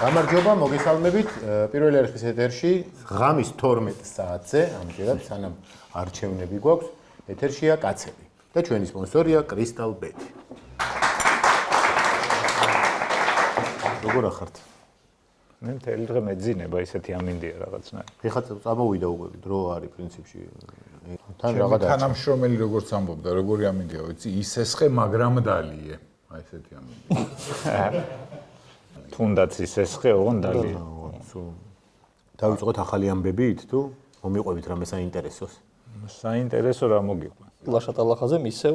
გამარჯობა, მოგესალმებით. პირველი არხის ეთერში ღამის 12 საათზე, ამჯერად სანამ არჩევნები გვაქვს, ეთერშია კაცები და ჩვენი სპონსორია Crystal Bet. როგორ ახართ? მე მთელი დღე მეძინება ისეთი ამინდია რაღაცნაირად. ეხლა წამოვიდა უკვე, დრო არის პრინციპში. თან რაღაც თანამშრომელი როგორც ამბობდა, როგორი ამინდია, ვიცი, ისესხე, მაგრამ დალიე. აი ესეთი ამინდია. თუნდაც ისესხე, ოღონ დალიე. დავიწყოთ ახალი ამბებით თუ მომიყვებით რამე საინტერესოს? საინტერესო რა მოგიყვა? ლაშატალახაზე მისევ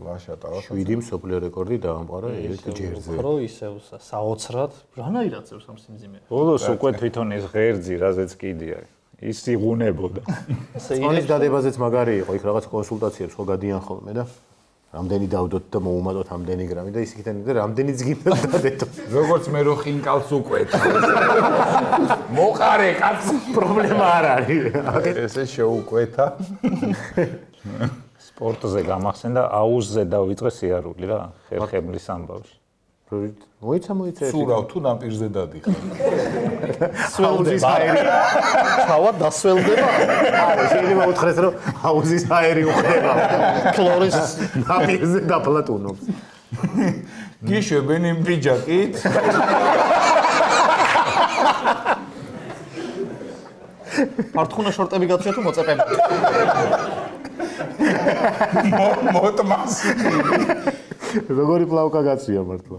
ლაშატალა 7 მსოფლიო რეკორდი დაამყარა ერთ ჯერზე. ხო ისევ საოცრად, რანაირად წევს ამ სიმძიმეებს. ბოლოს უკვე თვითონ ეს ღერძი, რაზეც კიდია. ის იღუნებოდა. სწოლის დადებაზეც მაგარი იყო, იქ რაღაც კონსულტაციებს ხო გადიან ხოლმე და რამდენი დავდოთ და მოუმატოთ ამდენი გრამი და ისიქიდან და რამდენი ძგინდა დადეთო. როგორც მე რო ხინკალს უკვეთ. მოყარე კაც პრობლემა არ არის. ესე შეუკვეთა. სპორტზე გამახსენდა აუზზე დავიწყე სიარული რა, ხერხემლის ამბავში. მოიცა მოიცა ერთი. სურავ თუ ნაპირზე დადიხარ. აუზის აერი. თავად დასველდება. არა, შეიძლება უთხრეს რომ აუზის აერი უხდება. კლორის ნაპირზე დაპლატუნობს. გიშვებენ იმ პიჯაკით? პარტხუნა შორტები გაცია თუ მოწეპები? მოტმას. როგორი პლავკა გაცია მართლა?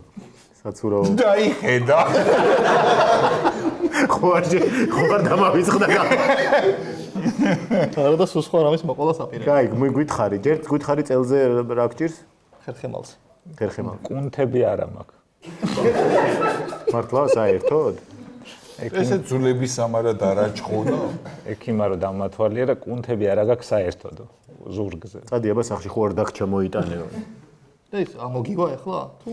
საცურაო. დაიხედა. ხო არ ხო არ დამავიწყდა. არა და სულ სხვა რამის მოყოლა საპირე. კაი, მიგითხარი, ჯერ გითხარი წელზე რა გჭირს? ხერხემალს. ხერხემალ. კუნთები არა მაქვს. მართლა საერთოდ? ესე ძულების ამარა დარაჭხონო? ექიმა რო დამათვალია და კუნთები არა გაქვს საერთოდო. ზურგზე. წადი აბა სახში ხო არ დაგჭა მოიტანეო. და ის ამოგიგვა ახლა? თუ?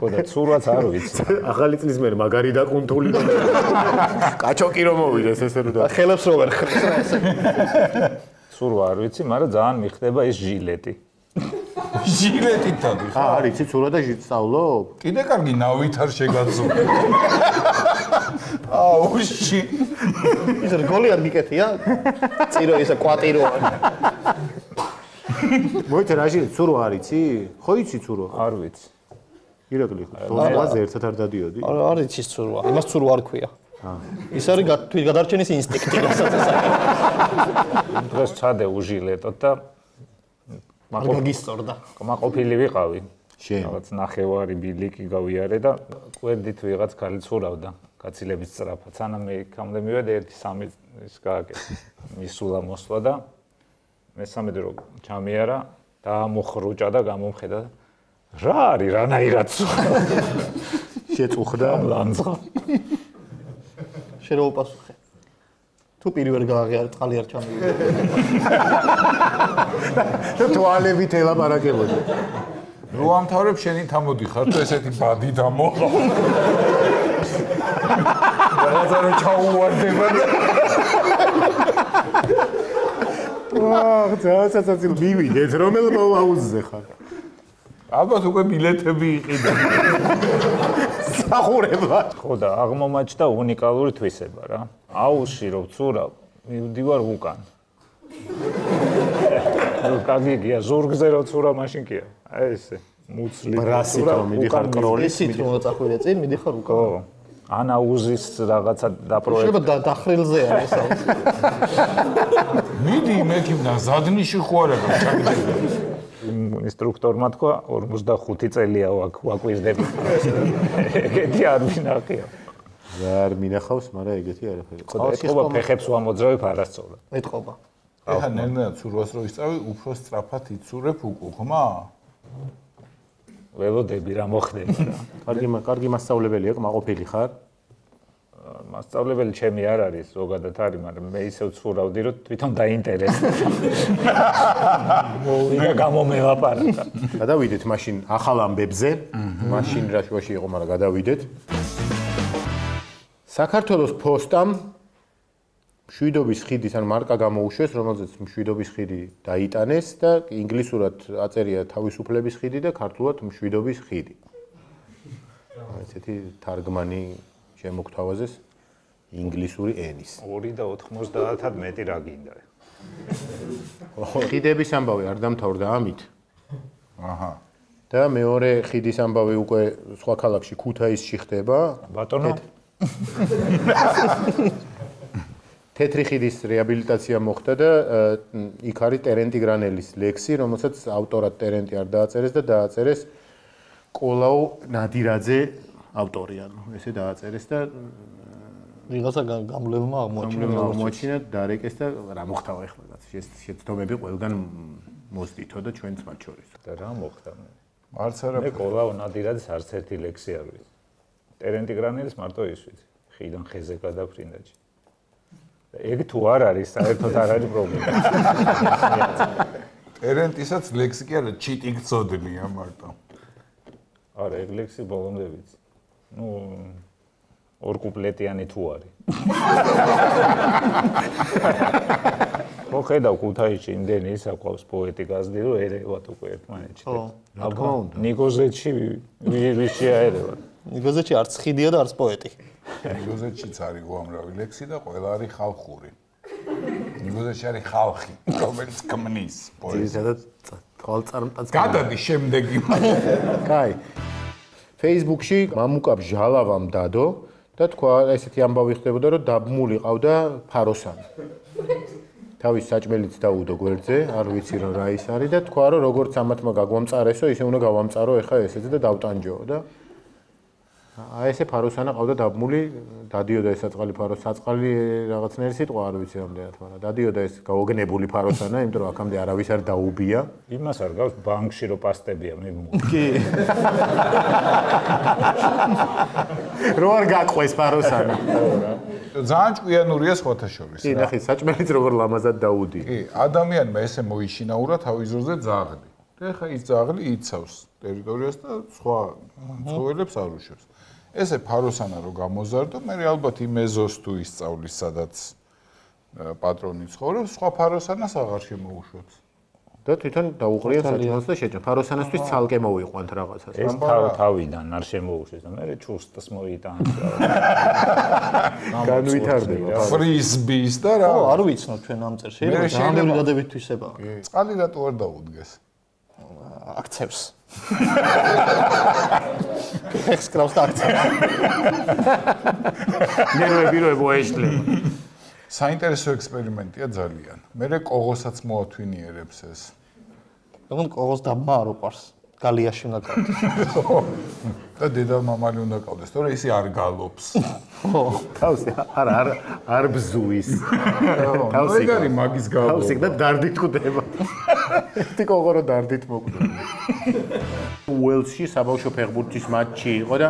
ხოდა ცურვაც არ ვიცი. ახალი წლის მერ მაგარი და კუნთული. კაჩოკი რომ მოვიდეს ესე რომ და ხელებს რო ვერ ხრა ესე. ცურვა არ ვიცი, მაგრამ ძალიან მიხდება ეს ჟილეტი. ჟილეტით დადი. აა არის იცი ცურვა და ჟილეტი სწავლობ? კიდე კარგი ნავით არ შეგაცო. აუ ში. ის რგოლი არ მიკეთია? წირო ისა კვატირო. მოიცა რა ჟილეტი ცურვა არ იცი? ხო იცი ცურვა? არ ვიცი. ირაკლი, დონეზე ერთად არ დადიოდი? არ არ იცი ცურვა. იმას ცურვა არ ქვია. ის არის თვით გადარჩენის ინსტინქტი, არის. დღეს ჩადე უჟილეტოთ და მაგაგისწორდა. მაყოფილი ვიყავი. შენ რაღაც ნახევარი ბილიკი გავიარე და კვერდით ვიღაც ქალი ცურავდა. კაცილების წრაფად. სანამ მე იქამდე მივედი ერთი სამი ის გააკეთე. მისულა მოსვლა და მესამე დრო ჩამიარა და მოხრუჭა და გამომხედა. რა არის რანაირად შეწუხდა ლანძღა. შენ რო პასუხე. თუ პირი ვერ გააღიარე, წყალი არ ჩამივიდა. და თვალებით ელაპარაკებოდი. რო ამთავრებ შენი თამოდიხარ თუ ესეთი ბადი დამოღა. რაღაცა რო ჩაუვარდება და აა, ძააცაცაცილ მივიდეთ, რომელ მოაუზზე ხარ? ალბათ უკვე ბილეთები იყიდა. სახურება. ხო და აღმომაჩნდა უნიკალური თვისება რა. აუში რო ვცურავ, მივდივარ უკან. ნუ კაგიგია ზურგზე რო ვცურავ, მაშინ კია. აი ესე. მუცლი. ბრასით რომ მიდიხარ კროლის, ისიც რომ წახვიდე წინ, მიდიხარ უკან. ხო. ანაუზის რაღაცა დაპროექტ. შეიძლება დახრილზე არის ეს. მიდი მეკიმდა ზადნიში ხო არა გაჩაგდები. ინსტრუქტორმა თქვა 45 წელია ვაკვირდები. ეგეთი არ მინახია. არ მინახავს, მაგრამ ეგეთი არაფერი. და ეთყობა ფეხებს ვამოძრავებ არასწორად. ეთყობა. ეხა ნელ-ნელა ცურვას რო ისწავი, უფრო სწრაფად იცურებ უკუ, ხმა? ველოდები რა მოხდება რა. კარგი კარგი მასწავლებელია, მაყოფილი ხარ? მასწავლებელი ჩემი არ არის, ზოგადად არის, მაგრამ მე ისევ ცურავდი, რომ თვითონ დაინტერესდა. მოვიდა გამომელაპარაკა. გადავიდეთ მაშინ ახალ ამბებზე. მაშინ რა შუაში იყო, მაგრამ გადავიდეთ. საქართველოს ფოსტამ მშვიდობის ხიდის ან მარკა გამოუშვეს, რომელზეც მშვიდობის ხიდი დაიტანეს და ინგლისურად აწერია თავისუფლების ხიდი და ქართულად მშვიდობის ხიდი. ესეთი თარგმანი შემოგთავაზეს ინგლისური ენის. 2 და 90-ად მეტი რა გინდა? ხიდების ამბავი არ დამთავრდა ამით. აჰა. და მეორე ხიდის ამბავი უკვე სხვა ქალაქში ქუთაისში ხდება. ბატონო თეთრი ხიდის რეაბილიტაცია მოხდა და იქ არის ტერენტი გრანელის ლექსი, რომელსაც ავტორად ტერენტი არ დააწერეს და დააწერეს კოლაო ნადირაძე ავტორი, ანუ ესე დააწერეს და ვიღაცა გამლელმა აღმოაჩინა აღმოაჩინა დარეკეს და რა მოხდა ახლა რაც შეცდომები ყველგან მოსდითო და ჩვენც მათ შორის. და რა მოხდა? არც არა მე კოლაო ნადირაძის არც ერთი ლექსი არ ვიცი. ტერენტი გრანელის მარტო ის ვიცი. ხიდან ხეზე გადაფრინდაჭი. ეგ თუ არ არის, საერთოდ არ არის პრობლემა. ტერენტისაც ლექსი არა, ჩიტი გწოდნია მარტო. არა, ეგ ლექსი ბოლომდე ვიცი. ნუ ორ კუპლეტიანი თუ არის. ხო ხედავ ქუთაისში იმდენი ისა ყავს პოეტი გაზდი რომ ერევათ უკვე ერთმანეთში. ხო, რა თქმა უნდა. ნიგოზეთში ვის შეაერევა? ნიგოზეთში არც ხიდია და არც პოეტი. ნიგოზეთშიც არის უამრავი ლექსი და ყველა არის ხალხური. ნიგოზეთში არის ხალხი, რომელიც ქმნის პოეზიას. ძირითადად თვალწარმტაც. გადადი შემდეგი. კაი. Facebook-ში მამუკა ჟალავამ დადო და თქვა ესეთი ამბავი ხდებოდა რომ დაბმული ყავდა ფაროსანი. თავის საჭმელიც დაუდო გვერდზე, არ ვიცი რა ის არის და თქვა რომ როგორც ამათმა გაგვამწარესო, ისე უნდა გავამწარო ეხა ესეც და დავტანჯო და აი ესე ფაროსანა ყავდა დაბმული, დადიოდა ეს საწყალი ფაროს, საწყალი რაღაცნაირი სიტყვა არ ვიცი რამდენად, მაგრამ დადიოდა ეს გაოგნებული ფაროსანა, იმიტომ რომ აქამდე არავის არ დაუბია. იმას არ გავს ბანკში რო პასტებია მე მო. კი. რო არ გაყვეს ფაროსანა. ძალიან ჭკვიანურია სხვათა შორის. კი, ნახე, საჭმელიც როგორ ლამაზად დაუდი. კი, ადამიანმა ესე მოიშინაურა თავის ზურზე ძაღლი. და ეხა ის ძაღლი იცავს ტერიტორიას და სხვა ცხოველებს არ უშვებს. ესე ფაროსანა რო გამოზარდო, მე ალბათ იმ ეზოს თუ ისწავლის, სადაც პატრონი ცხოვრობს, სხვა ფაროსანას აღარ შემოუშვებს. და თვითონ დაუყრია საჭმელს და შეჭა. ფაროსანასთვის ცალკე მოვიყვანთ რაღაცას. ეს თავ თავიდან არ შემოუშვეს და მე ჩურსტს მოიტან. განვითარდება. ფრიზბის და რა. ხო, არ ვიცნობ ჩვენ ამ წერს. შეიძლება ძალიან გადადებით თვისება. წყალი რატო არ დაუდგეს? აქცევს. ეხს კრავს და აქცევს. ნერვები რო მოეშლება. საინტერესო ექსპერიმენტია ძალიან. მე კოღოსაც მოათვინიერებს ეს. თუმცა კოღოს დაბმა არ უყარს. გალიაში უნდა გავდეს. და დედა მამალი უნდა გავდეს, თორე ისი არ გალობს. ხო, თავსი არ არ არ ბზუის. თავსი გარი მაგის გალო. თავსი და დარდით ხვდება. ერთი კოღო რო დარდით მოკვდა. უელსში საბავშვო ფეხბურთის მატჩი იყო და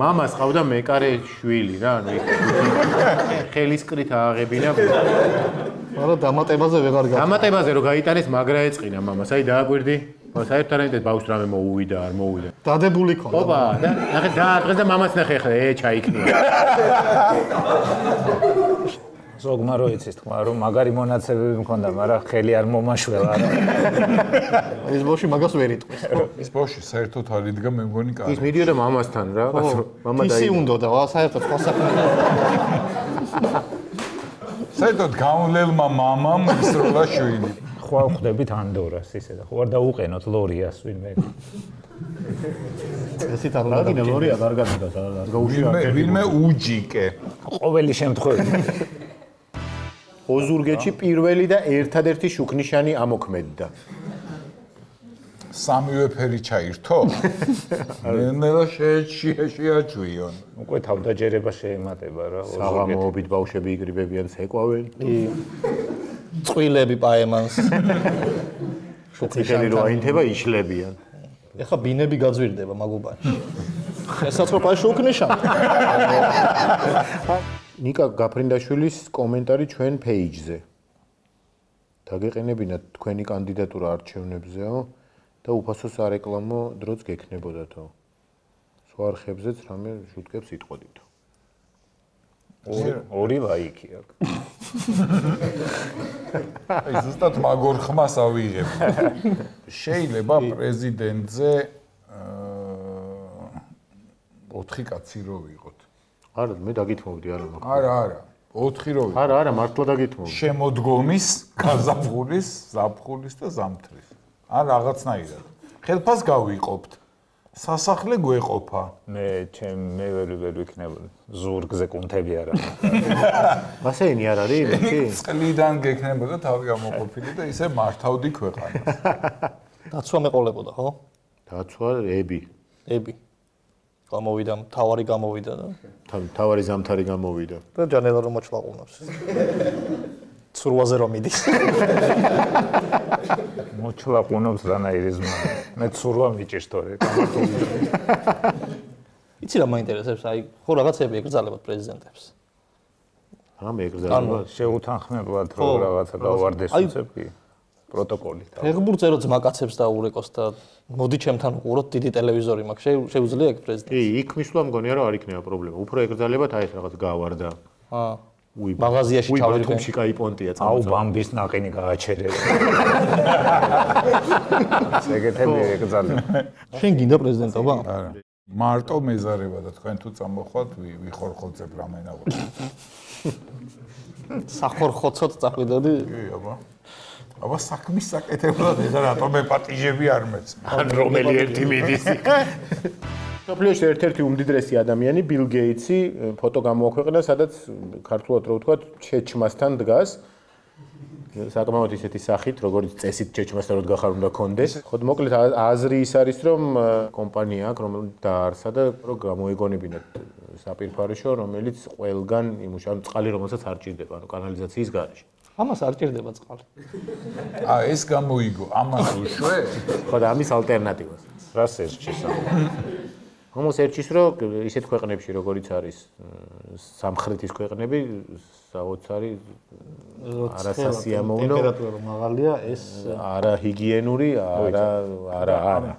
მამას ყავდა მეკარე შვილი რა, ანუ ხელისკრით ააღებინა. მაგრამ დამატებაზე ვეღარ გავა. დამატებაზე რო გაიტანეს, მაგრა ეწყინა მამას. აი დააკვირდი. ხო, საერთოდ არ ინტერესებს ბავშვს რამე მოუვიდა, არ მოუვიდა. დადებული ქონდა. ოპა, და ნახე დააწყეს და მამას ნახე ხე, ე ჩაიქნია. ზოგმა რო იცის თქმა რომ მაგარი მონაცემები მქონდა, მაგრამ ხელი არ მომაშველა რა. ის ბოში მაგას ვერ იტყვის. ის ბოში საერთოდ არ იდგა მე მგონი კარი. ის მიდიოდა მამასთან რა, მამა დაი. ისი უნდა და საერთოდ ხო საქმე. საერთოდ გამლელმა მამამ ის როლა შვილი. ხო ხვდებით ანდორას ისე და ხო არ დაუყენოთ ლორიას ვინმე. ესეთ არ უნდა გინე ლორია კარგად და არ გაუშვია. ვინმე უჯიკე. ყოველი შემთხვევაში. ოზურგეთში პირველი და ერთადერთი შუქნიშანი ამოქმედდა. სამივე ფერი ჩაირთო? ნელა შეეჩიაშიაჩვიონ. უკვე თავდაჯერება შეემატება რა. საღამოობით ბავშვები იგრიბებიან ცეკვავენ. წვილები პაემანს. შუქნიშანი რო აინთება იშლებიან. ეხა ბინები გაძვირდება მაგუბანში. ესაც რო პაი შუქნიშანი. ნიკა გაფრინდაშვილის კომენტარი ჩვენ პეიჯზე. დაგეყენებინათ თქვენი კანდიდატურა არჩევნებზეო და უფასო სარეკლამო დროც გექნებოდათო. სხვა არხებზეც რამე შუტკებს იტყოდითო. ორი- ლაიქი აქვს. აი ზუსტად მაგორ ხმას ავიღებ. შეიძლება პრეზიდენტზე აა 4 კაცი რო ვიყოთ. არა, მე დაგითმობდი არა მაგ. არა, არა. 4 რო ვიყოთ. არა, არა, მართლა დაგითმობდი. შემოდგომის, გაზაფხულის, ზაფხულის და ზამთრის. ან რაღაცნაირად. ხელფას გავიყოფთ. სასახლე გვეყოფა. მე ჩემ მე ვერ ვერ ვიქნებოდი. ზურგზე კუნთები არა. ბასეინი არ არის იმეთი? წყლიდან გექნებოდა თავი გამოყოფილი და ისე მართავდი ქვეყანას. დაცვა მეყოლებოდა, ხო? დაცვა ები. ები. გამოვიდა, თავარი გამოვიდა და თავარი ზამთარი გამოვიდა. და ჯანელა რომ მოჩლაყუნავს. ცურვაზე რომ მიდის. მოჩლაყუნობს რანაირი ზმა. მე ცურვა მიჭირს თორე. გამართული. იცი რა მაინტერესებს, აი, ხო რაღაცები ეკრძალებათ პრეზიდენტებს. რა მეგზალა? შეუთანხმებლად რომ რაღაცა გავარდეს აი- უცებ კი პროტოკოლი. ფეხბურთზე რო ძმაკაცებს დაურეკოს და მოდი ჩემთან უყუროთ დიდი ტელევიზორი მაქვს. შე- შეუძლია ეგ პრეზიდენტი? კი, იქ მისვლა მგონია რომ არ იქნება პრობლემა. უფრო ეკრძალებათ აი ეს რაღაც გავარდა. აა. უი მაღაზიაში უი ჩავერგენ. ბათუმში кай პონტია აუ წამოწა. ბამბის ნაყინი გააჩერე. ეგეთები ეკძალებ. შენ გინდა პრეზიდენტობა? არა. მარტო მეზარება და თქვენ თუ წამოხვათ ვი- ვიხორხოცებ რამენაღვი. სახორხოცოთ წაყვიდოდი. კი, აბა. აბა საქმის საკეთებლად ეს რატომ ეპატიჟები არ მეც. ან რომელი ერთი მიდის. სოფლიოში ერთ-ერთი უმდიდრესი ადამიანი ბილ გეიტსი ფოტო გამოაქვეყნა, სადაც ქართულად რო ვთქვა, ჩეჩმასთან დგას. საკმაოდ ისეთი სახით, როგორც წესით ჩეჩმასთან რო დგახარ უნდა კონდეს. ხოდ მოკლედ აზრი ის არის, რომ კომპანია აქვს, რომელიც დაარსა და რომ გამოეგონებინათ საპირფარეშო, რომელიც ყველგან იმუშავ, ანუ წყალი რომელსაც არ ჭირდება, ანუ კანალიზაციის გარეშე. ამას არ ჭირდება წყალი. აა ეს გამოიგო, ამას უშვე? ხო და ამის ალტერნატივას. რას ერჩის ამ? მომოს ერჩის რომ ისეთ ქვეყნებში როგორიც არის სამხრეთის ქვეყნები საოცარი არასასიამოვნო ტემპერატურა მაღალია, ეს არა ჰიგიენური არა არა არა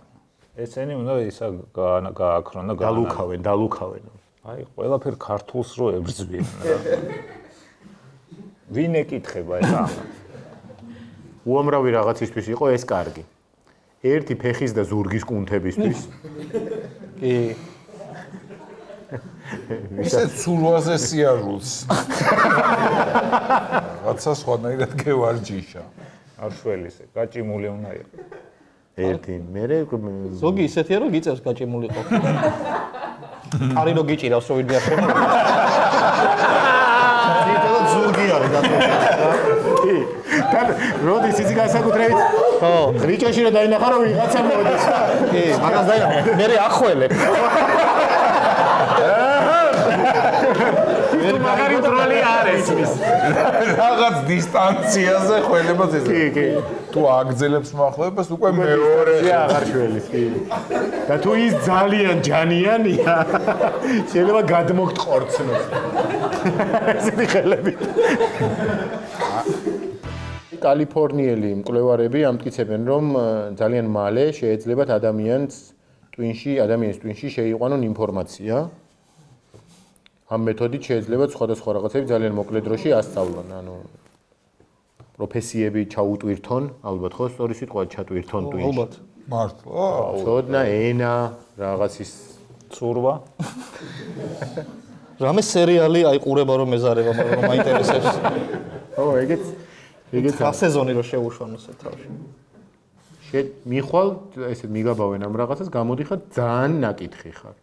ესენი უნდა ისა გააქრონ და დალუქავენ დალუქავენ აი ყველაფერ ქართულს რო ებრძვიან რა. ვინ ეკითხება ეს ამ? უამრავი რაღაცისთვის იყო ეს კარგი ერთი ფეხის და ზურგის კუნთებისთვის კი ისე ცურვაზე სიარულს. რაცა სხვანაირად გევარჯიშა. არ შველისე, გაჭიმული უნდა იყოს. ერთი მე ზოგი ისეთია რომ გიწევს გაჭიმულიყო. ხარი რო გიჭირავს რო ვიდეო შემო. დაწესებული. და როდის ისი განსაკუთრებით ხო, რიჭოში რა დაინახა რომ ვიღაცა მოდის კი, მაგას დაი მე ახველებ. მაგარი დროლი არ ესმის რაღაც დისტანციაზე ხველებას ეს. კი კი. თუ აგძელებს მოახლოებას უკვე მეორე აღარ შველის კი. და თუ ის ძალიან ჯანიანია შეიძლება გადმოგთ ყორცნოს. ესეთი ხელები კალიფორნიელი მკვლევარები ამტკიცებენ რომ ძალიან მალე შეეძლებათ ადამიანს ტვინში ადამიანის ტვინში შეიყვანონ ინფორმაცია ამ მეთოდით შეეძლებათ სხვადასხვა რაღაცები ძალიან მოკლე დროში ასწავლონ ანუ პროფესიები ჩაუტვირთონ ალბათ ხო სწორი სიტყვა ჩატვირთონ ტვინში ალბათ. მართლა? ცოდნა ენა რაღაცის ცურვა. რამე სერიალი აიყურება რომ მეზარება, მაგრამ რომ მაინტერესებს. ო ეგეც ეგეც რა სეზონი რო შეუშვანოს ერთ თავში. შე მიხვალ ესე მიგაბავენ ამ რაღაცას გამოდიხარ ძალიან ნაკითხი ხარ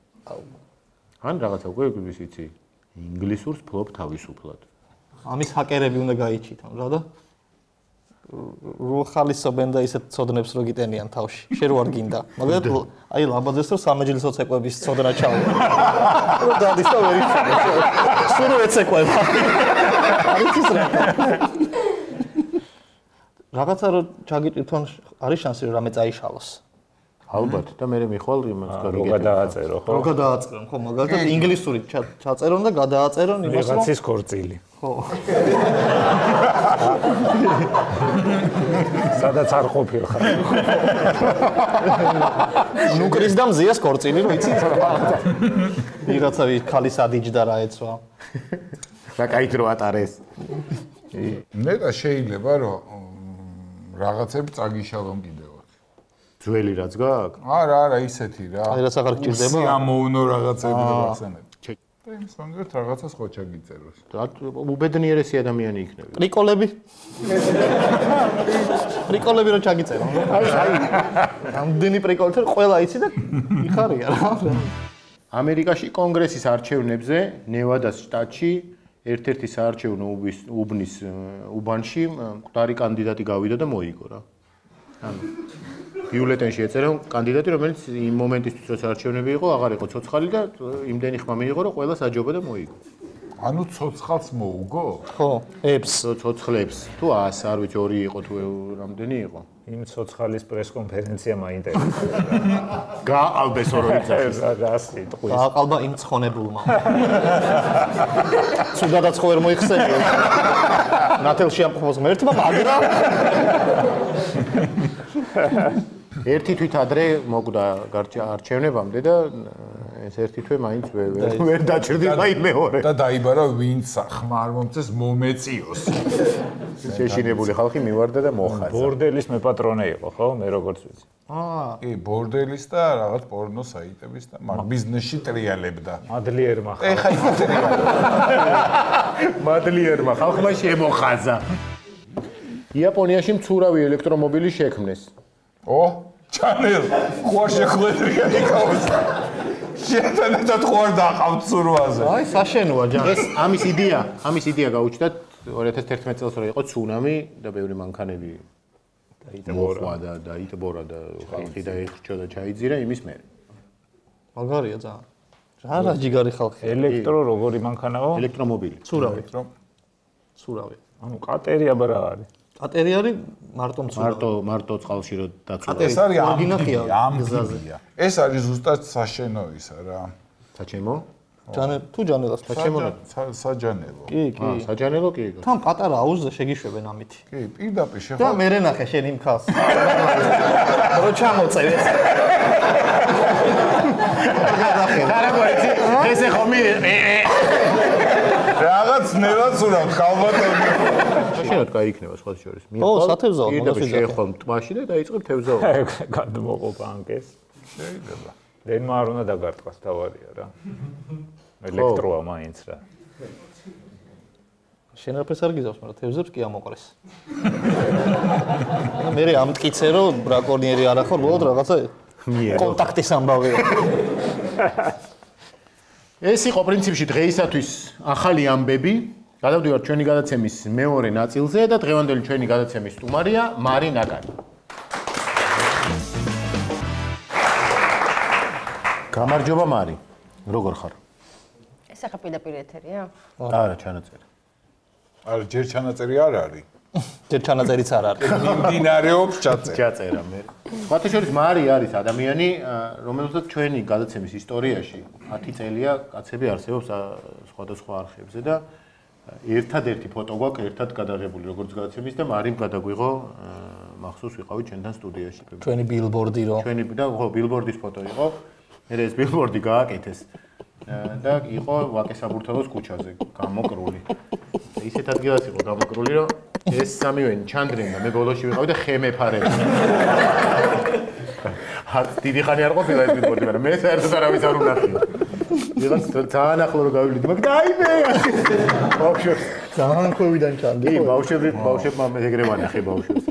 ან რაღაცა უკვე ის იცი ინგლისურს ფლობ თავისუფლად ამის ჰაკერები უნდა გაიჩითონ, რა და? რო ხალისობენ და ისეთ ცოდნებს რო გიტენიან თავში. შე რო არ გინდა. მაგალითად, აი ლაბაძეს რო სამეჯლისო ცეკვების ცოდნა ჩავა. რო დადის და ვერ იცოდეს. სულ ეცეკვება. არის ის რა. რაღაცა რო ჩაგიტვირთონ არის შანსი რომ რამე წაიშალოს. ალბათ და მე მიხვალ იმას გადაგეკეთე. რო გადააწერო ხო? რო გადააწერონ ხო, მაგალითად ინგლისური ჩაწერონ და გადააწერონ იმას რომ ვიღაცის ქორწილი. ხო. სადაც არ ყოფილ ხარ. ნუკრის და მზიას ქორწილი რომ იცით რა. ვიღაცა ქალის ადიჯდა რა ეცვა. რა кайით რო ატარეს. ნეტა შეიძლება რომ რაღაცები წაგიშალონ კიდე. ძველი რაც გაქვს? არა, არა, ისეთი რა. აი, რაც აღარ გჭირდება? სიამოვნო რაღაცები აა. გახსენებ. და იმის მომდევნო რაღაცას ხო ჩაგიწეროს. რა უბედნიერესი ადამიანი იქნება. ტრიკოლები. ტრიკოლები რო ჩაგიწერო. აი, აი. რამდენი პრიკოლი თორე ყველა იცი და იხარია რა. ამერიკაში კონგრესის არჩევნებზე ნევადას შტატში ერთ-ერთი საარჩევნო უბის უბნის უბანში მკვდარი კანდიდატი გავიდა და მოიგო რა. ანუ ბიულეტენში ეწერა რომ კანდიდატი რომელიც იმ მომენტისთვის რომ საარჩევნები იყო, აღარ იყო ცოცხალი და იმდენი ხმა მიიღო რომ ყველა საჯობა და მოიგო. ანუ ცოცხალს მოუგო? ხო, ებს. ცო- ცოცხლებს თუ 100 არ ვიცი 2 იყო თუ რამდენი იყო. იმ ცოცხალის პრესკონფერენცია მაინტერესებს. გააყალბეს ოროიცახის. რა სიტყვის. გააყალბა იმ ცხონებულმა. სულადაც ხო ვერ მოიხსენიო. ნათელში ამ ხმოს მერთმა, მაგრამ ერთი თვით ადრე მოკვდა არჩევნებამდე და ეს ერთი თვე მაინც ვერ ვერ- დაჭრდება იმ მეორე. და დაიბარა ვინც ხმა არ მომწეს მომეწიოს. შეშინებული ხალხი მივარდა და მოხაზა. ბორდელის მეპატრონე იყო, ხო? მე როგორც ვიცი. აა, კი, ბორდელის და რაღაც პორნო საიტების და მაგ ბიზნესში ტრიალებდა. ადლიერმა ხა. ეხა ის ტრიალებ. მადლიერმა ხალხმა შემოხაზა. იაპონიაში მცურავი ელექტრომობილი შექმნეს. ო ჩანელ ხوار შეხვედრია იქავს შეთან და ხوار დაყავთ სურვაზე. აი საშენოა ჯან ეს ამის იდეა ამის იდეა გაუჩნდათ 2011 წელს რა იყო ცუნამი და ბევრი მანქანები დაიტბორა და დაიტბორა და ხალხი დაიხრჩო და ჩაიძირა იმის მერე. მაგარია ძალიან რა რა ჯიგარი ხალხი? ელექტრო როგორი მანქანაო? ელექტრომობილი. ცურავი. ელექტრო ცურავი. ანუ კატერი აბა რა არის. კატერი არის მარტო მცურავი. მარტო მარტო წყალში რო დაწვა. ეს არის ორიგინალია, ამგზაზე. ეს არის ზუსტად საშენო ისა რა. საჩემო? ჯანე თუ ჯანელას საჯა- სა- საჯანელო. კი, კი. აა, საჯანელო კი თან პატარა აუზზე შეგიშვებენ ამით. კი, პირდაპირ და შეხო. მე რენახე შენ იმ ხალხს. რო ჩამოწევ ეს. კარაგვაიცი, ესე ხომი რაღაც ნელაც ურავთ ხალბატონი. შენად კაი იქნება სხვა შორის. ო, სათევზაოდ, პირდაპირ მაგას შეეხვალ ტბაში და დაიწყებ თევზაო. გადმოყოფა ანკეს. შეიძლება. დენმა არ უნდა დაგარტყას თავარია რა. ელექტროა მაინც რა. შენ რაფერს არ გიზავს, მაგრამ თევზებს კი ამოყრეს. მე მე ამტკიცე რომ ბრაკონიერი არა ხარ, უბრალოდ რაღაცა კონტაქტის ამბავია. ეს იყო პრინციპში დღეისათვის ახალი ამბები. გადავდივართ ჩვენი გადაცემის მეორე ნაწილზე და დღევანდელი ჩვენი გადაცემის სტუმარია მარი ნაკანი. გამარჯობა მარი. როგორ ხარ? ეს ახლა პირდაპირ ეთერია? არა, ჩანაწერი. არა, ჯერ ჩანაწერი არ არის. ჯერ ჩანაწერიც არ არის. მიმდინარეობს ჩაწერი. ჩაწერა მე. სხვათა შორის მარი არის ადამიანი, რომელსაც ჩვენი გადაცემის ისტორიაში 10 წელია კაცები არსებობს სხვადასხვა არხებზე და ერთადერთი ფოტო გვაქვს ერთად გადაღებული როგორც გადაცემის და მარიმ გადაგვიღო მახსოვს ვიყავით ჩვენთან სტუდიაში. ჩვენი ბილბორდი რო ჩვენი და ხო ბილბორდის ფოტო იყო. მე ეს ბილბორდი გააკეთეს. და იყო ვაკესაბურთალოს ქუჩაზე გამოკრული. ისეთ ადგილას იყო გამოკრული, რომ ეს სამივენი ჩანდრენ და მე ბოლოში ვიყავი და ხემეფარები. არ დიდი ხანი არ ყოფილა ეს ბილბორდი, მაგრამ მე საერთოდ არავის არ უნახია. ვიღაც ძალიან ახლო რომ გავივლიდი, მაგრამ დაი მე. ბავშვებს. ძალიან ხოვიდან ჩანდი. კი, ბავშვები, ბავშვებმა მე ეგრე ვანახე ბავშვებს.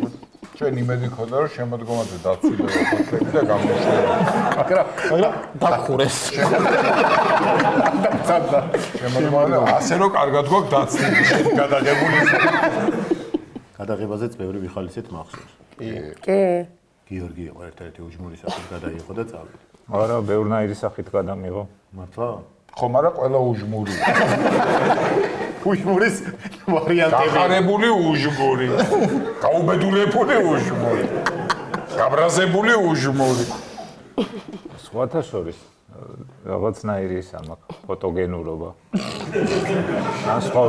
ჩვენ იმედი ქონდა რომ შემოდგომაზე დაცვიდა ფოთლები და გამოშვება. მაგრამ მაგრამ დახურეს. შემოდგომაზე ასე რომ კარგად გვაქვს დაცული გადაღებული. გადაღებაზეც ბევრი ვიხალისეთ მახსოვს. კი. გიორგი იყო ერთ-ერთი უჯმური სახით გადაიღო და წავიდა. არა, ბევრნაირი სახით გადამიღო. მართლა? ხო, მაგრამ ყველა უჟმური. უჯმურის ვარიანტები. გახარებული უჟმური. გაუბედურებული უჟმური. გაბრაზებული უჟმური. სხვათა შორის რაღაცნაირი ის ამ ფოტოგენურობა. ან სხვა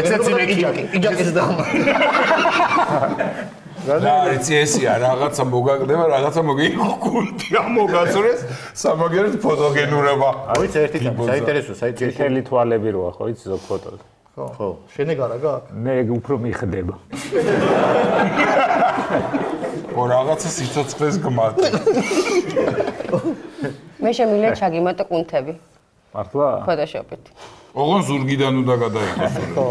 ესეც იმედი იჯაკი, იჯაკის დამა. რა არის ესია რაღაცა მოგაგდება, რაღაცა მოგიქულტი ამოგაწურეს სამაგერად ფოტოგენურობა. აიც ერთი საინტერესო, საინტერესო. წითელი თვალები როა ხო იცი ზოგ ფოტოზე. ხო. ხო. შენი გარა გაქვს? მე უფრო მიხდება. ო რაღაცა სიცოცხლეს გმატი. მე შემიძლია ჩაგიმატო კუნთები მართლა? ფოტოშოპით. ოღონ ზურგიდან უნდა გადაიღოს. ხო.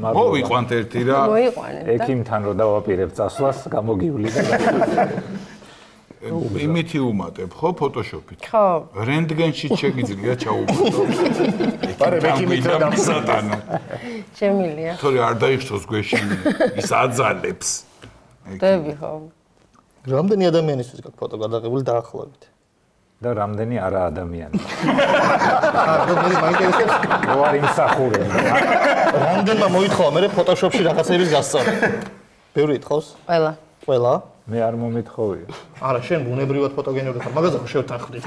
ხო, ვიყვანთ ერთი რა. მოიყვანე და ექიმთან რო დავაპირებ წასვლას, გამოგივლი და იმითი უმატებ, ხო, ფოტოშოპით. ხო რენტგენში შეგიძლია ჩაუმატო. პარე მექიმით რა დამსა დამსატანო. შემიძლია თორე არ დაიხსოს გვეშინი. ის აძალებს. დები ხო რამდენი ადამიანისთვის გაქვს ფოტო გადაღებული დაახლოებით? და რამდენი არა ადამიანი. აა, მე მაინტერესებს რო არ იმსახურებ. რამდენმა მოითხოვა მე ფოტოშოპში რაღაცების გასწავლა. ბევრი ითხოვს? ყველა ყველა? მე არ მომითხოვია. არა, შენ ბუნებრივად ფოტოგენიური ხარ. მაგაზე ხო შევთანხმდით.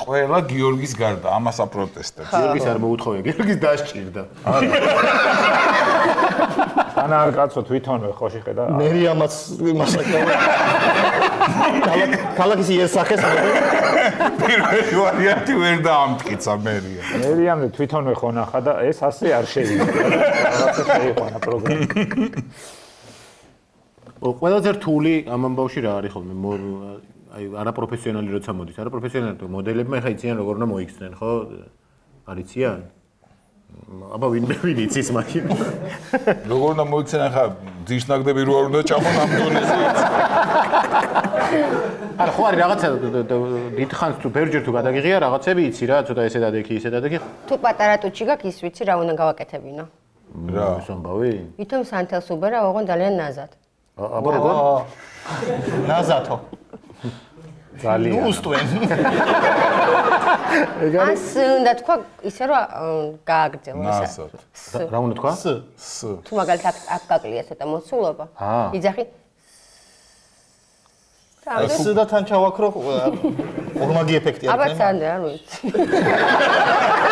ყველა გიორგის გარდა ამას აპროტესტებს. გიორგის არ მოუთხოვია, გიორგის დასჭირდა. ან არ კაცო თვითონვე ხოში ხედა. მერი ამას იმას აკეთებ. ქალაქის იერსახეს პირველი ვარიანტი ვერ დაამტკიცა მერია. მერიამე თვითონვე ხონახა და ეს ასე არ შეიძლება. რაღაცა შეიყვანა პროგრამა. ო, ყველაზე რთული ამ ამბავში რა არის ხოლმე? აი, არაპროფესიონალი როცა მოდის, არაპროფესიონალი მოდელებმა ხა იციან როგორ უნდა მოიქცნენ, ხო? არ იციან? აბა ვინ ვინ იცის მაშინ? როგორ უნდა მოიქცენ ახლა ძიშნაგდები რო არ უნდა ჩამონ ამ დონეზე. არა, ხო არის რაღაცა დიდხანს თუ ბევრჯერ თუ გადაგიღია რაღაცები იცი რა, ცოტა ესე დადექი, ესე დადექი. თუ პატარა ტუჩი გაქვს ის ვიცი რა უნდა გავაკეთებინო რა. ეს ამბავი? ვითომ სანთელს უბერა ოღონ ძალიან ნაზად აბა როგორ? ნაზათო. ძალიან. უსტვენ. ას უნდა თქვა ისე რომ აა, გააგრძელო ესა ს. რა უნდა თქვა? ს. ს. თუ მაგალითად აქ გაკლია ცოტა მოცულობა იძახი ს და თან ჩავაქრო ორმაგი ეფექტი აბა არის. სანდე არ ვიცი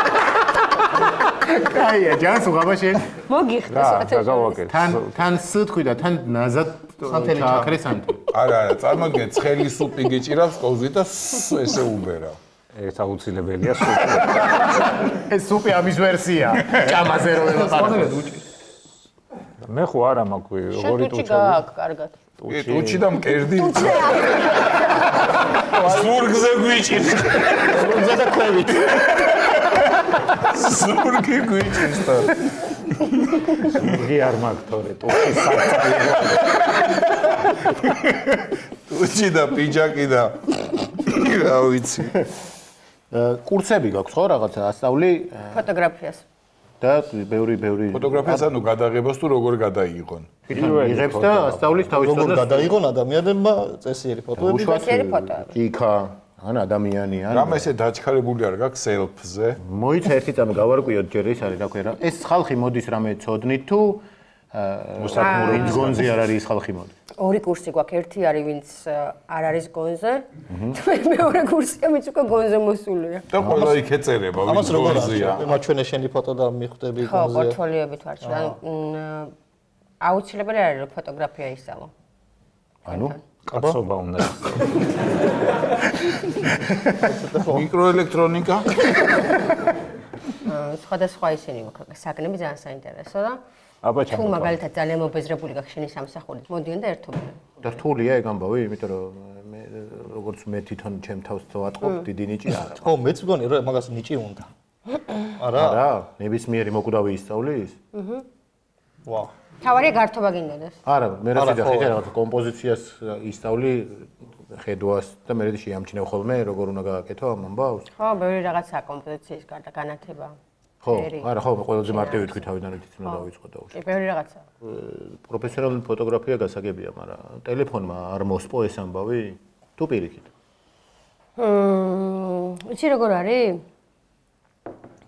კაია, ჯანს უღაბაში. მოგიხდა საათი თან თან ს თქვი და თან ნაზად სანთელი ჩააქრე სანთელი. არა, არა, წარმოგიდგენ, ცხელი სუპი გიჭირავს კოვზი და ს- ესე უბერა. ეს აუცილებელია სულ. ეს სუპი ამის ვერსია. ჭამაზე რო ელაპარაკო. მე ხო არა მაქვს შენ როგორი ტუჩი ტუჩი. გააქვს კარგად ე, ტუჩი და მკერდი. ზურგზე გვიჭირს. ზურგზე და ქვევით. ზურგი გვიჭირს და. გი არ მაქვს თორე ტუჩი საწაიღო. ტუჩი და პიჯაკი და რა ვიცი. კურსები გაქვს ხო რაღაცა ასწავლი ფოტოგრაფიას და ბევრი ბევრი ფოტოგრაფიას ანუ გადაღებას თუ როგორ გადაიღონ. იღებს და ასწავლის თავის როგორ თვალს გადაიღონ ადამიანებმა წესიერი ფოტოები და წესიერი ფოტოები. იკა ან ადამიანი ან რამე ესე დაჩქარებული არ გაქვს სელფზე? მოიცა ერთი წამი გავარკვიოთ ჯერ ეს არის რა ქვია რა. ეს ხალხი მოდის რამე ცოდნით თუ მოსაქმური გონზე არ არის ეს ხალხი მოდის? ორი კურსი გვაქვს. ერთი არის ვინც არ არის გონზე. მეორე კურსია ვინც უკვე გონზე მოსულია. და ყველა იქ ეწერება, ამას ვინ როგორ გონზია. არის? მაჩვენე შენი ფოტო და მიხვდები ხო კონზე. პორტფოლიოებით ვარჩი ანუ აუცილებელი არის რომ ფოტოგრაფია ისწავლო. ანუ კაცობა უნდა მიკროელექტრონიკა? სხვადასხვა ისინი საგნები ძალიან საინტერესო და აბა თუ ჩამოყვა. მაგალითად ძალიან მობეზრებული გაქვს შენი სამსახური მოდიან და ერთობლივ და რთულია ეგ ამბავი იმიტომ რომ მე როგორც მე თვითონ ჩემ თავს ვატყობ დიდი ნიჭი არა ხო, მეც მგონი რომ მაგას ნიჭი უნდა. არა? არა ნებისმიერი მოკვდავი ისწავლის ვა. თავარია გართობა გინდოდეს არა მე რა შეიძლება ხე რაღაც კომპოზიციას ისწავლი ხედვას და მე რედი შეამჩნევ ხოლმე როგორ უნდა გააკეთო ამ ამბავს? ხო ბევრი რაღაცაა კომპოზიციის გარდა განათება. ხო არა ხო ყველაზე მარტივი თქვი თავიდან რომ თვითონ დავიწყო და უშ კი ბევრი რაღაცაა პროფესიონალური ფოტოგრაფია გასაგებია მაგრამ ტელეფონმა არ მოსპო ეს ამბავი. თუ პირიქით? მმ იცი როგორ არის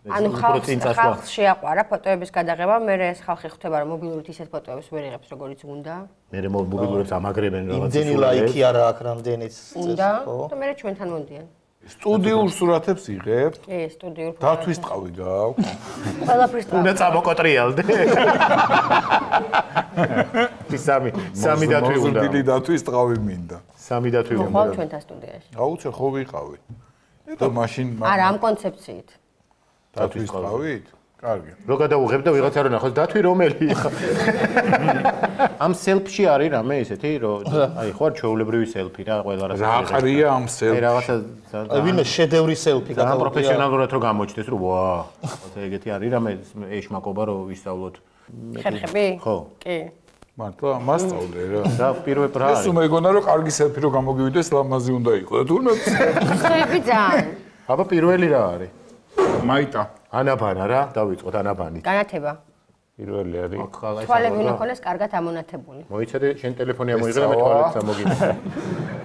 ანუ ხალხს შეაყვარა ფოტოების გადაღება, მე ეს ხალხი ხვდება რომ მობილურით ისეთ ფოტოებს ვერ იღებს როგორიც უნდა. მე მე მობილურებს ამაგრებენ რაღაც იმდენი ლაიქი არა აქვს რამდენიც უნდა ხო? და მე ჩვენთან მომდიან. სტუდიურ სურათებს იღებ? კი, სტუდიურ დათვის ტყავი გაქვს? ყველაფრის უნდა წამოკოტრიალდე ის სამი სამი დათვი უნდა მოზრდილი დათვის ტყავი მინდა. სამი დათვი ხო უნდა ჩვენთან სტუდიაში. აუცე ხო ვიყავი. და მაშინ არა, ამ კონცეფციით. დათვის ტყავით? კარგი. რო გადაუღებ და ვიღაცა რო ნახოს დათვი რომელია. ამ სელფში არის რამე ისეთი, რომ აი ხო არ ჩვეულებრივი სელფი რა ყველა რა. რა ყრია ამ აი სელ რაღაცა ვინმე შედევრი სელფი ძალიან გადაუღია. პროფესიონალურად რო გამოჩნდეს, რომ ვა, ხოთა ეგეთი არის რამე ეშმაკობა რო ვისწავლოთ. ხერხები? ხო. კი. მართლა მასწავლე რა. და პირველ რა ეს არის? უმეგონა რომ კარგი სელფი რო გამოგივიდეს ლამაზი უნდა იყოს თურმე ხები ძალიან. აბა პირველი რა არის? მაიტა ანაბანა რა, დავიწყოთ ანაბანით. განათება. პირველი არის თვალები უნდა ქონდეს კარგად ამონათებული. მოიცადე შენ ტელეფონი ამოიღე და მე თვალებს ამოგიდე.